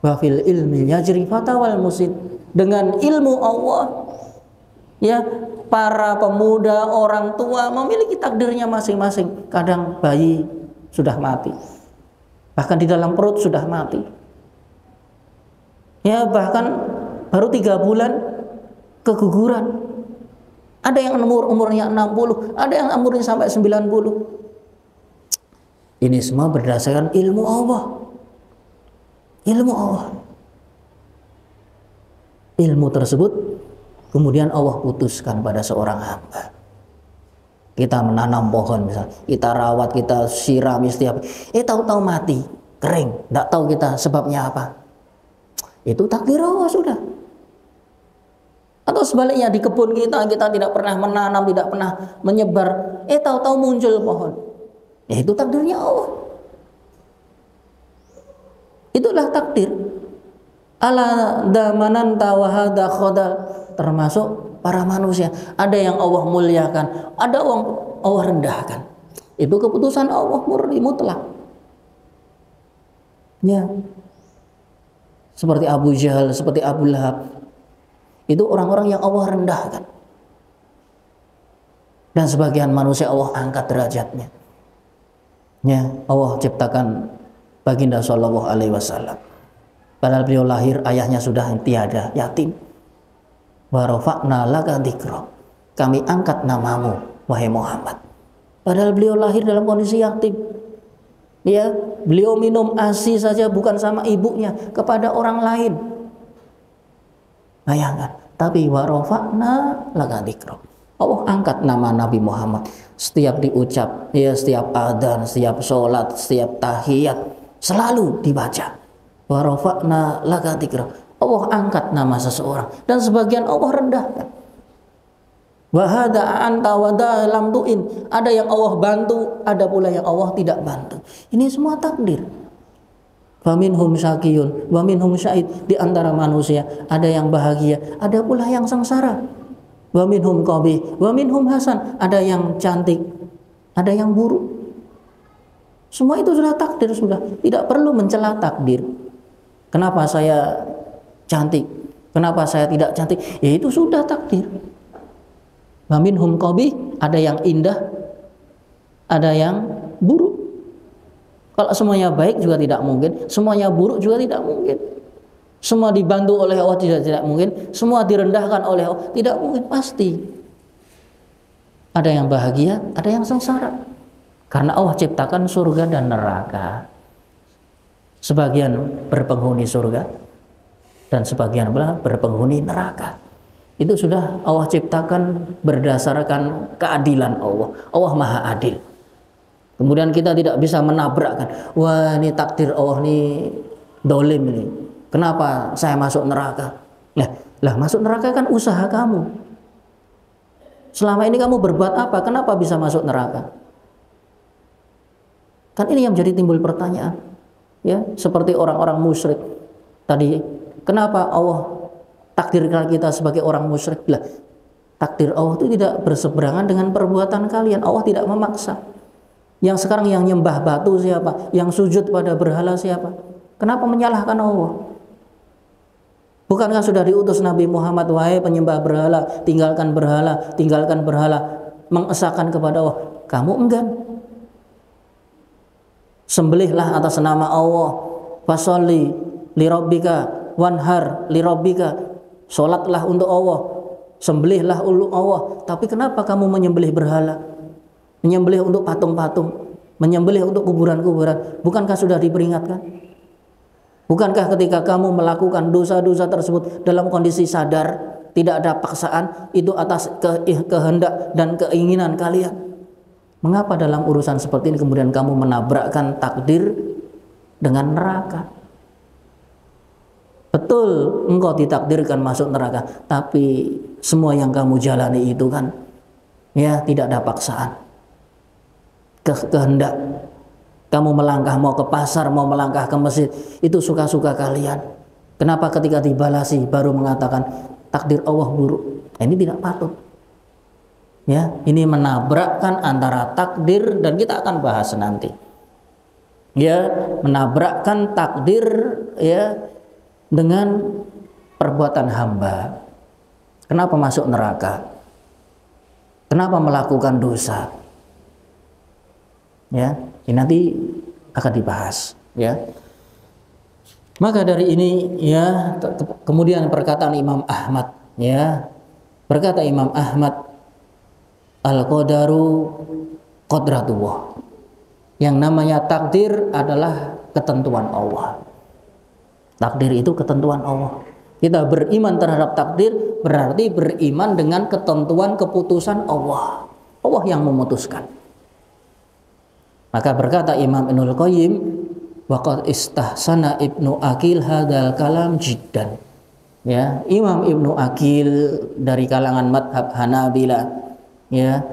[SPEAKER 1] Wafil ilmi yajri fatawal musid. Dengan ilmu Allah, ya para pemuda, orang tua memiliki takdirnya masing-masing. Kadang bayi sudah mati, bahkan di dalam perut sudah mati ya bahkan baru tiga bulan keguguran. Ada yang umur umurnya 60 ada yang umurnya sampai 90 ini semua berdasarkan ilmu Allah. Ilmu Allah. Ilmu tersebut kemudian Allah putuskan pada seorang hamba. Kita menanam pohon misalnya kita rawat kita sirami setiap eh tahu-tahu mati. Kering. Tidak tahu kita sebabnya apa itu takdir Allah sudah. Atau sebaliknya di kebun kita kita tidak pernah menanam, tidak pernah menyebar, eh tahu-tahu muncul pohon. Ya itu takdirnya Allah. Itulah takdir. Ala damananta wahada khodal termasuk para manusia. Ada yang Allah muliakan, ada yang Allah rendahkan. Itu keputusan Allah murni mutlak. Ya, seperti Abu Jahal, seperti Abu Lahab. Itu orang-orang yang Allah rendahkan. Dan sebagian manusia Allah angkat derajatnya. Ya, Allah ciptakan baginda Shallallahu Alaihi Wasallam. Padahal beliau lahir ayahnya sudah tiada, yatim. Warofakna laka Kami angkat namamu, wahai Muhammad. Padahal beliau lahir dalam kondisi yatim. Ya, beliau minum ASI saja bukan sama ibunya, kepada orang lain. Bayangkan, tapi warofakna lagadikro. Allah angkat nama Nabi Muhammad setiap diucap, ya setiap adzan, setiap sholat, setiap tahiyat selalu dibaca. Warofakna lagadikro. Allah angkat nama seseorang dan sebagian Allah rendahkan. Wahada anta wada lam tuin. Ada yang Allah bantu, ada pula yang Allah tidak bantu. Ini semua takdir. Waminhum syakiyun, waminhum syahid. Di antara manusia ada yang bahagia, ada pula yang sengsara. Waminhum qabi, waminhum hasan. Ada yang cantik, ada yang buruk. Semua itu sudah takdir sudah. Tidak perlu mencela takdir. Kenapa saya cantik? Kenapa saya tidak cantik? Ya itu sudah takdir. Waminhum qabih, ada yang indah, ada yang buruk. Kalau semuanya baik juga tidak mungkin, semuanya buruk juga tidak mungkin. Semua dibantu oleh Allah tidak tidak mungkin, semua direndahkan oleh Allah tidak mungkin pasti. Ada yang bahagia, ada yang sengsara. Karena Allah ciptakan surga dan neraka. Sebagian berpenghuni surga dan sebagian pula berpenghuni neraka. Itu sudah Allah ciptakan berdasarkan keadilan Allah. Allah Maha Adil. Kemudian kita tidak bisa menabrakkan. Wah ini takdir Allah ini dolim ini. Kenapa saya masuk neraka? Lah, lah masuk neraka kan usaha kamu. Selama ini kamu berbuat apa? Kenapa bisa masuk neraka? Kan ini yang menjadi timbul pertanyaan. Ya, seperti orang-orang musyrik tadi. Kenapa Allah takdirkan kita sebagai orang musyrik lah. Takdir Allah itu tidak berseberangan dengan perbuatan kalian. Allah tidak memaksa. Yang sekarang yang nyembah batu siapa? Yang sujud pada berhala siapa? Kenapa menyalahkan Allah? Bukankah sudah diutus Nabi Muhammad wahai penyembah berhala, tinggalkan berhala, tinggalkan berhala, mengesahkan kepada Allah. Kamu enggan. Sembelihlah atas nama Allah. Fasolli lirabbika wanhar lirabbika Sholatlah untuk Allah, sembelihlah untuk Allah. Tapi kenapa kamu menyembelih berhala? Menyembelih untuk patung-patung, menyembelih untuk kuburan-kuburan. Bukankah sudah diperingatkan? Bukankah ketika kamu melakukan dosa-dosa tersebut dalam kondisi sadar, tidak ada paksaan, itu atas ke kehendak dan keinginan kalian? Mengapa dalam urusan seperti ini kemudian kamu menabrakkan takdir dengan neraka? Betul engkau ditakdirkan masuk neraka, tapi semua yang kamu jalani itu kan ya tidak ada paksaan. Ke kehendak kamu melangkah mau ke pasar, mau melangkah ke masjid, itu suka-suka kalian. Kenapa ketika dibalasi baru mengatakan takdir Allah buruk? Nah, ini tidak patut. Ya, ini menabrakkan antara takdir dan kita akan bahas nanti. Ya, menabrakkan takdir ya dengan perbuatan hamba. Kenapa masuk neraka? Kenapa melakukan dosa? Ya, ini nanti akan dibahas, ya. Maka dari ini ya kemudian perkataan Imam Ahmad ya berkata Imam Ahmad al-qadaru qadratullah. Yang namanya takdir adalah ketentuan Allah. Takdir itu ketentuan Allah. Kita beriman terhadap takdir berarti beriman dengan ketentuan keputusan Allah. Allah yang memutuskan. Maka berkata Imam Ibnul Qayyim, waqad istahsana Ibnu Akil hadal kalam jiddan. Ya, Imam Ibnu Akil dari kalangan madhab Hanabila ya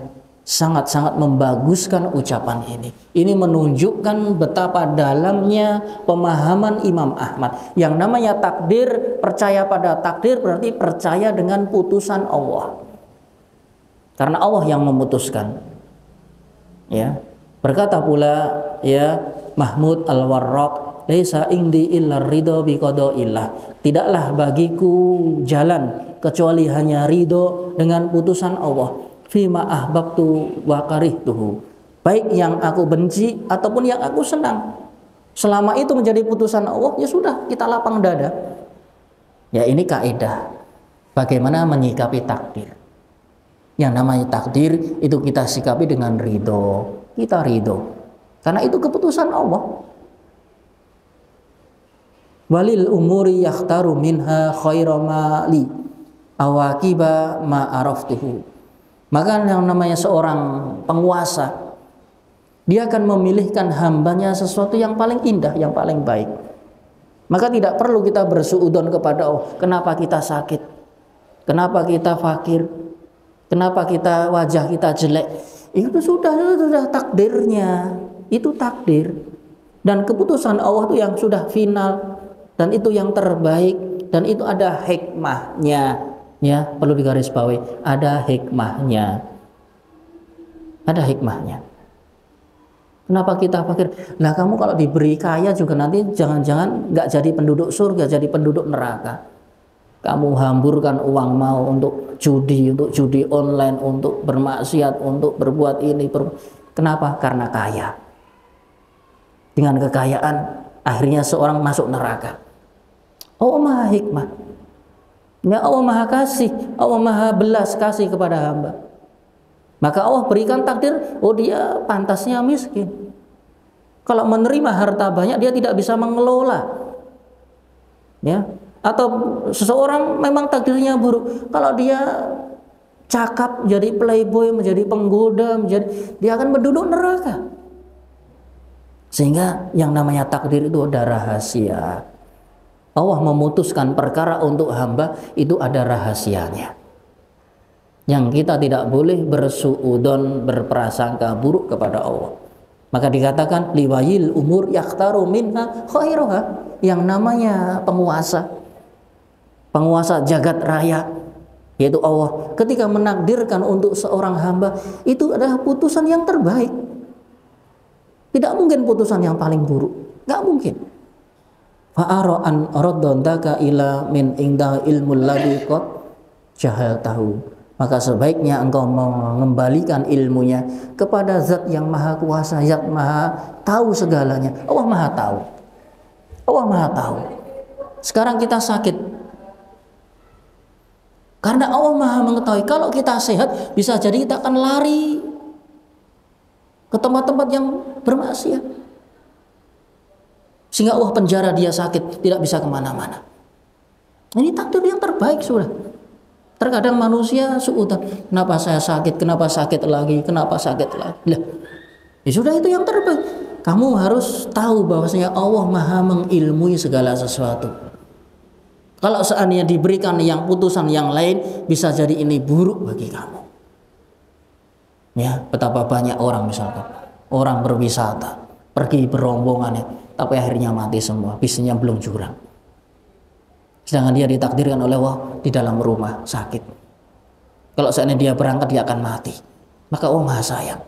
[SPEAKER 1] sangat-sangat membaguskan ucapan ini. Ini menunjukkan betapa dalamnya pemahaman Imam Ahmad. Yang namanya takdir, percaya pada takdir berarti percaya dengan putusan Allah. Karena Allah yang memutuskan. Ya. Berkata pula ya Mahmud Al-Warraq, "Laisa indi illa ridho bi illah." Tidaklah bagiku jalan kecuali hanya ridho dengan putusan Allah fima ahbabtu wa karihtuhu. Baik yang aku benci ataupun yang aku senang. Selama itu menjadi putusan Allah ya sudah kita lapang dada. Ya ini kaidah. Bagaimana menyikapi takdir? Yang namanya takdir itu kita sikapi dengan ridho. Kita ridho. Karena itu keputusan Allah. Walil umuri yakhtaru minha khairamali awakiba ma araftuhu maka yang namanya seorang penguasa, dia akan memilihkan hambanya sesuatu yang paling indah, yang paling baik. Maka tidak perlu kita bersuudon kepada oh, kenapa kita sakit? Kenapa kita fakir? Kenapa kita wajah kita jelek? Itu sudah itu sudah takdirnya. Itu takdir. Dan keputusan Allah itu yang sudah final dan itu yang terbaik dan itu ada hikmahnya ya perlu digarisbawahi ada hikmahnya ada hikmahnya kenapa kita pikir lah kamu kalau diberi kaya juga nanti jangan-jangan nggak jadi penduduk surga jadi penduduk neraka kamu hamburkan uang mau untuk judi, untuk judi online, untuk bermaksiat, untuk berbuat ini. Ber... Kenapa? Karena kaya. Dengan kekayaan, akhirnya seorang masuk neraka. Allah maha hikmah. Ya Allah maha kasih, Allah maha belas kasih kepada hamba. Maka Allah berikan takdir, oh dia pantasnya miskin. Kalau menerima harta banyak, dia tidak bisa mengelola. Ya, atau seseorang memang takdirnya buruk kalau dia cakap jadi playboy menjadi penggoda menjadi dia akan menduduk neraka sehingga yang namanya takdir itu ada rahasia Allah memutuskan perkara untuk hamba itu ada rahasianya. Yang kita tidak boleh bersuudon berprasangka buruk kepada Allah. Maka dikatakan liwayil umur yaktaru minha khairoha yang namanya penguasa. Penguasa jagat raya yaitu Allah. Ketika menakdirkan untuk seorang hamba itu adalah putusan yang terbaik. Tidak mungkin putusan yang paling buruk. Nggak mungkin fa'ara an raddaka ila min inda ilmu ladhi qad jahal tahu maka sebaiknya engkau mengembalikan ilmunya kepada zat yang maha kuasa zat maha tahu segalanya. Allah maha tahu. Allah maha tahu. Sekarang kita sakit. Karena Allah Maha mengetahui. Kalau kita sehat bisa jadi kita akan lari ke tempat-tempat yang bermaksiat. Sehingga Allah penjara dia sakit, tidak bisa ke mana-mana. Ini takdir yang terbaik sudah. Terkadang manusia suutan, kenapa saya sakit, kenapa sakit lagi, kenapa sakit lagi. Lah, ya sudah itu yang terbaik. Kamu harus tahu bahwasanya Allah Maha mengilmui segala sesuatu. Kalau seandainya diberikan yang putusan yang lain, bisa jadi ini buruk bagi kamu. Ya, betapa banyak orang misalkan, orang berwisata, pergi berombongan ya, tapi akhirnya mati semua, bisnisnya belum jurang. Sedangkan dia ditakdirkan oleh Allah di dalam rumah sakit. Kalau seandainya dia berangkat dia akan mati. Maka Allah Maha sayang.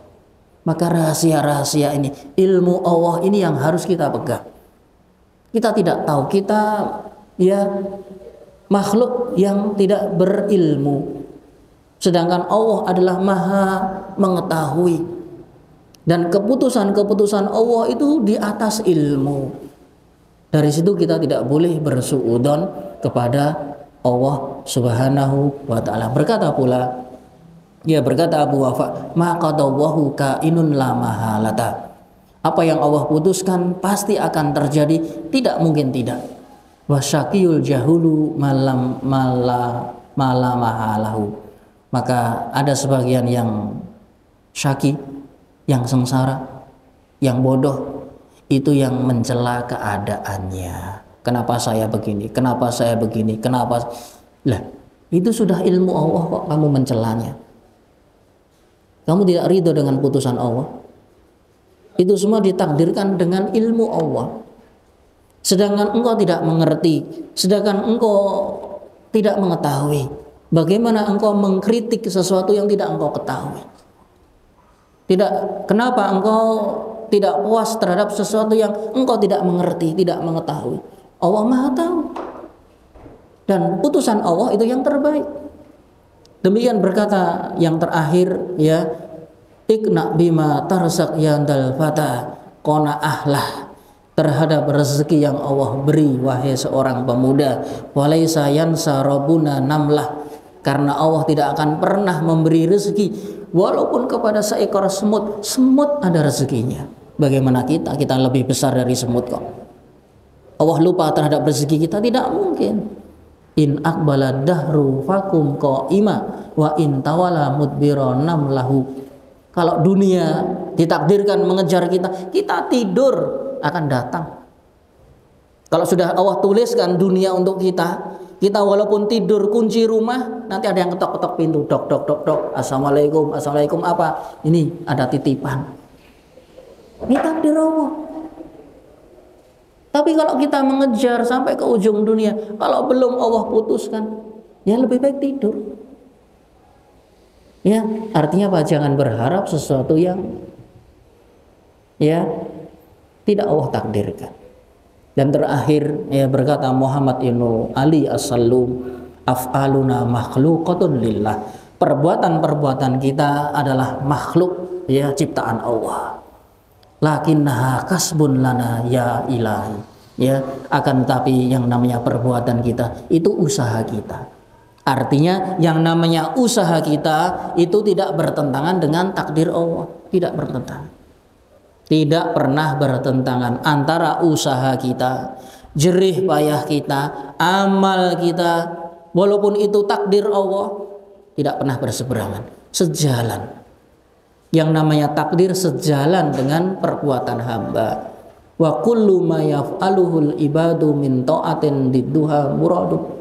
[SPEAKER 1] Maka rahasia-rahasia ini, ilmu Allah ini yang harus kita pegang. Kita tidak tahu, kita ya makhluk yang tidak berilmu sedangkan Allah adalah maha mengetahui dan keputusan-keputusan Allah itu di atas ilmu. Dari situ kita tidak boleh bersuudon kepada Allah Subhanahu wa taala. Berkata pula ya berkata Abu Wafa maqadawahu kainun la mahalata. Apa yang Allah putuskan pasti akan terjadi tidak mungkin tidak. Wasyakiyul jahulu malam mala malamahalahu maka ada sebagian yang syaki yang sengsara yang bodoh itu yang mencela keadaannya. Kenapa saya begini? Kenapa saya begini? Kenapa? Lah itu sudah ilmu Allah kok kamu mencelanya. Kamu tidak ridho dengan putusan Allah. Itu semua ditakdirkan dengan ilmu Allah. Sedangkan engkau tidak mengerti, sedangkan engkau tidak mengetahui. Bagaimana engkau mengkritik sesuatu yang tidak engkau ketahui? Tidak, kenapa engkau tidak puas terhadap sesuatu yang engkau tidak mengerti, tidak mengetahui? Allah Maha tahu. Dan putusan Allah itu yang terbaik. Demikian berkata yang terakhir ya, ikna bima tarsak yandal fata kona ahlah terhadap rezeki yang Allah beri wahai seorang pemuda walaisa yansa rabbuna namlah karena Allah tidak akan pernah memberi rezeki walaupun kepada seekor semut semut ada rezekinya. Bagaimana kita? Kita lebih besar dari semut kok. Allah lupa terhadap rezeki kita? Tidak mungkin. In akbala dahru fakum ima wa in tawala mudbira namlahu. Kalau dunia ditakdirkan mengejar kita kita tidur akan datang. Kalau sudah Allah tuliskan dunia untuk kita, kita walaupun tidur kunci rumah, nanti ada yang ketok-ketok pintu, dok dok dok dok, assalamualaikum, assalamualaikum apa? Ini ada titipan. Ini takdir Allah. Tapi kalau kita mengejar sampai ke ujung dunia, kalau belum Allah putuskan, ya lebih baik tidur. Ya, artinya apa? Jangan berharap sesuatu yang ya tidak Allah takdirkan. Dan terakhir ya berkata Muhammad ibnu Ali As-Sallum af'aluna makhluqatun lillah. Perbuatan-perbuatan kita adalah makhluk ya ciptaan Allah. Lakinnaha kasbun lana ya ilahi. Ya akan tapi yang namanya perbuatan kita itu usaha kita. Artinya yang namanya usaha kita itu tidak bertentangan dengan takdir Allah. Tidak bertentangan tidak pernah bertentangan antara usaha kita jerih payah kita amal kita. Walaupun itu takdir Allah tidak pernah berseberangan sejalan. Yang namanya takdir sejalan dengan perbuatan hamba. Wa kullu ma yaf'aluhul ibadu min ta'atin didduha muradu.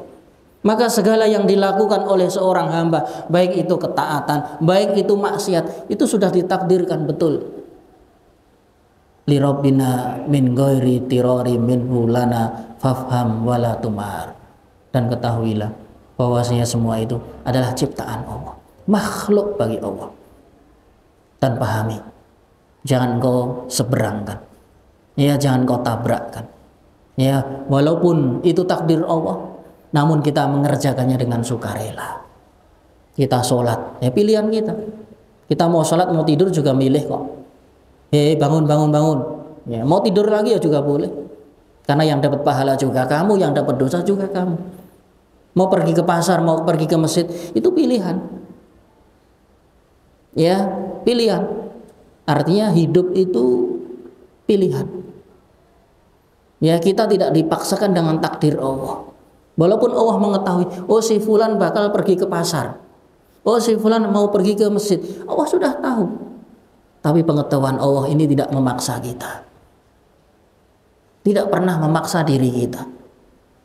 [SPEAKER 1] Maka segala yang dilakukan oleh seorang hamba baik itu ketaatan baik itu maksiat itu sudah ditakdirkan betul li rabbina min ghairi tirari minhu lana fafham wala tumar dan ketahuilah bahwasanya semua itu adalah ciptaan Allah makhluk bagi Allah dan pahami. Jangan kau seberangkan. Ya, jangan kau tabrakkan. Ya, walaupun itu takdir Allah, namun kita mengerjakannya dengan sukarela. Kita sholat, ya pilihan kita. Kita mau sholat, mau tidur juga milih kok. Hei, bangun, bangun, bangun. Ya, mau tidur lagi ya juga boleh. Karena yang dapat pahala juga kamu, yang dapat dosa juga kamu. Mau pergi ke pasar, mau pergi ke masjid, itu pilihan. Ya, pilihan. Artinya hidup itu pilihan. Ya, kita tidak dipaksakan dengan takdir Allah. Walaupun Allah mengetahui, oh si fulan bakal pergi ke pasar. Oh si fulan mau pergi ke masjid. Allah sudah tahu. Tapi pengetahuan Allah ini tidak memaksa kita. Tidak pernah memaksa diri kita.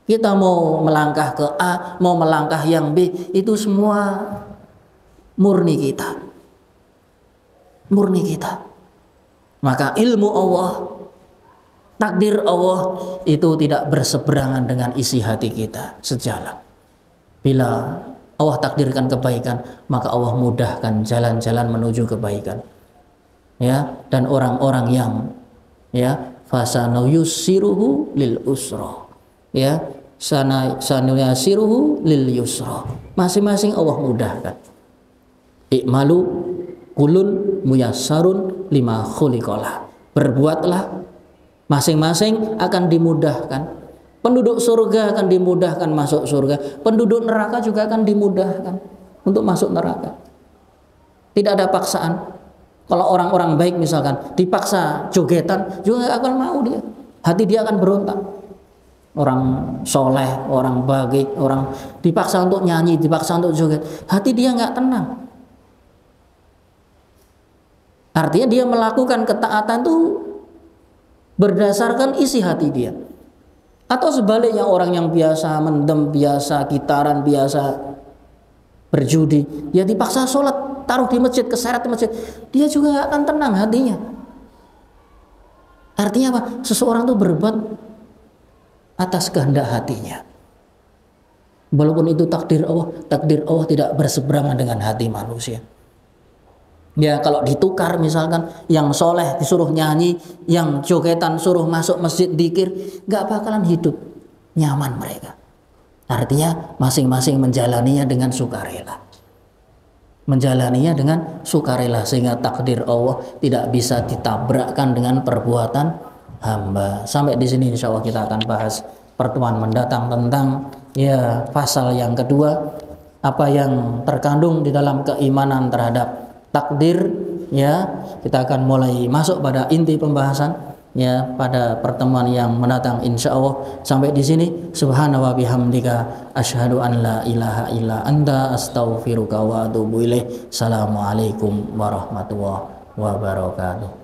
[SPEAKER 1] Kita mau melangkah ke A, mau melangkah yang B, itu semua murni kita murni kita. Maka ilmu Allah, takdir Allah itu tidak berseberangan dengan isi hati kita sejalan. Bila Allah takdirkan kebaikan, maka Allah mudahkan jalan-jalan menuju kebaikan. Ya, dan orang-orang yang ya fasanuyusiruhu lil usra. Ya, sana sanuyasiruhu lil yusra. Masing-masing Allah mudahkan. Ikmalu kulun muyassarun lima khuliqalah. Berbuatlah masing-masing akan dimudahkan. Penduduk surga akan dimudahkan masuk surga. Penduduk neraka juga akan dimudahkan untuk masuk neraka. Tidak ada paksaan. Kalau orang-orang baik misalkan dipaksa jogetan juga akan mau dia. Hati dia akan berontak. Orang soleh, orang baik, orang dipaksa untuk nyanyi, dipaksa untuk joget. Hati dia nggak tenang. Artinya dia melakukan ketaatan itu berdasarkan isi hati dia. Atau sebaliknya orang yang biasa mendem, biasa gitaran, biasa berjudi, ya dipaksa sholat, taruh di masjid, keseret di masjid, dia juga gak akan tenang hatinya. Artinya apa? Seseorang itu berbuat atas kehendak hatinya. Walaupun itu takdir Allah, takdir Allah tidak berseberangan dengan hati manusia. Ya kalau ditukar misalkan yang soleh disuruh nyanyi, yang jogetan suruh masuk masjid dikir, nggak bakalan hidup nyaman mereka. Artinya masing-masing menjalaninya dengan sukarela. Menjalaninya dengan sukarela sehingga takdir Allah tidak bisa ditabrakkan dengan perbuatan hamba. Sampai di sini insya Allah kita akan bahas pertemuan mendatang tentang ya pasal yang kedua apa yang terkandung di dalam keimanan terhadap takdir ya kita akan mulai masuk pada inti pembahasan ya pada pertemuan yang mendatang insya Allah. Sampai di sini subhanahu wa bihamdika asyhadu an la ilaha illa anta astaghfiruka wa atubu ilaih. Assalamualaikum warahmatullahi wabarakatuh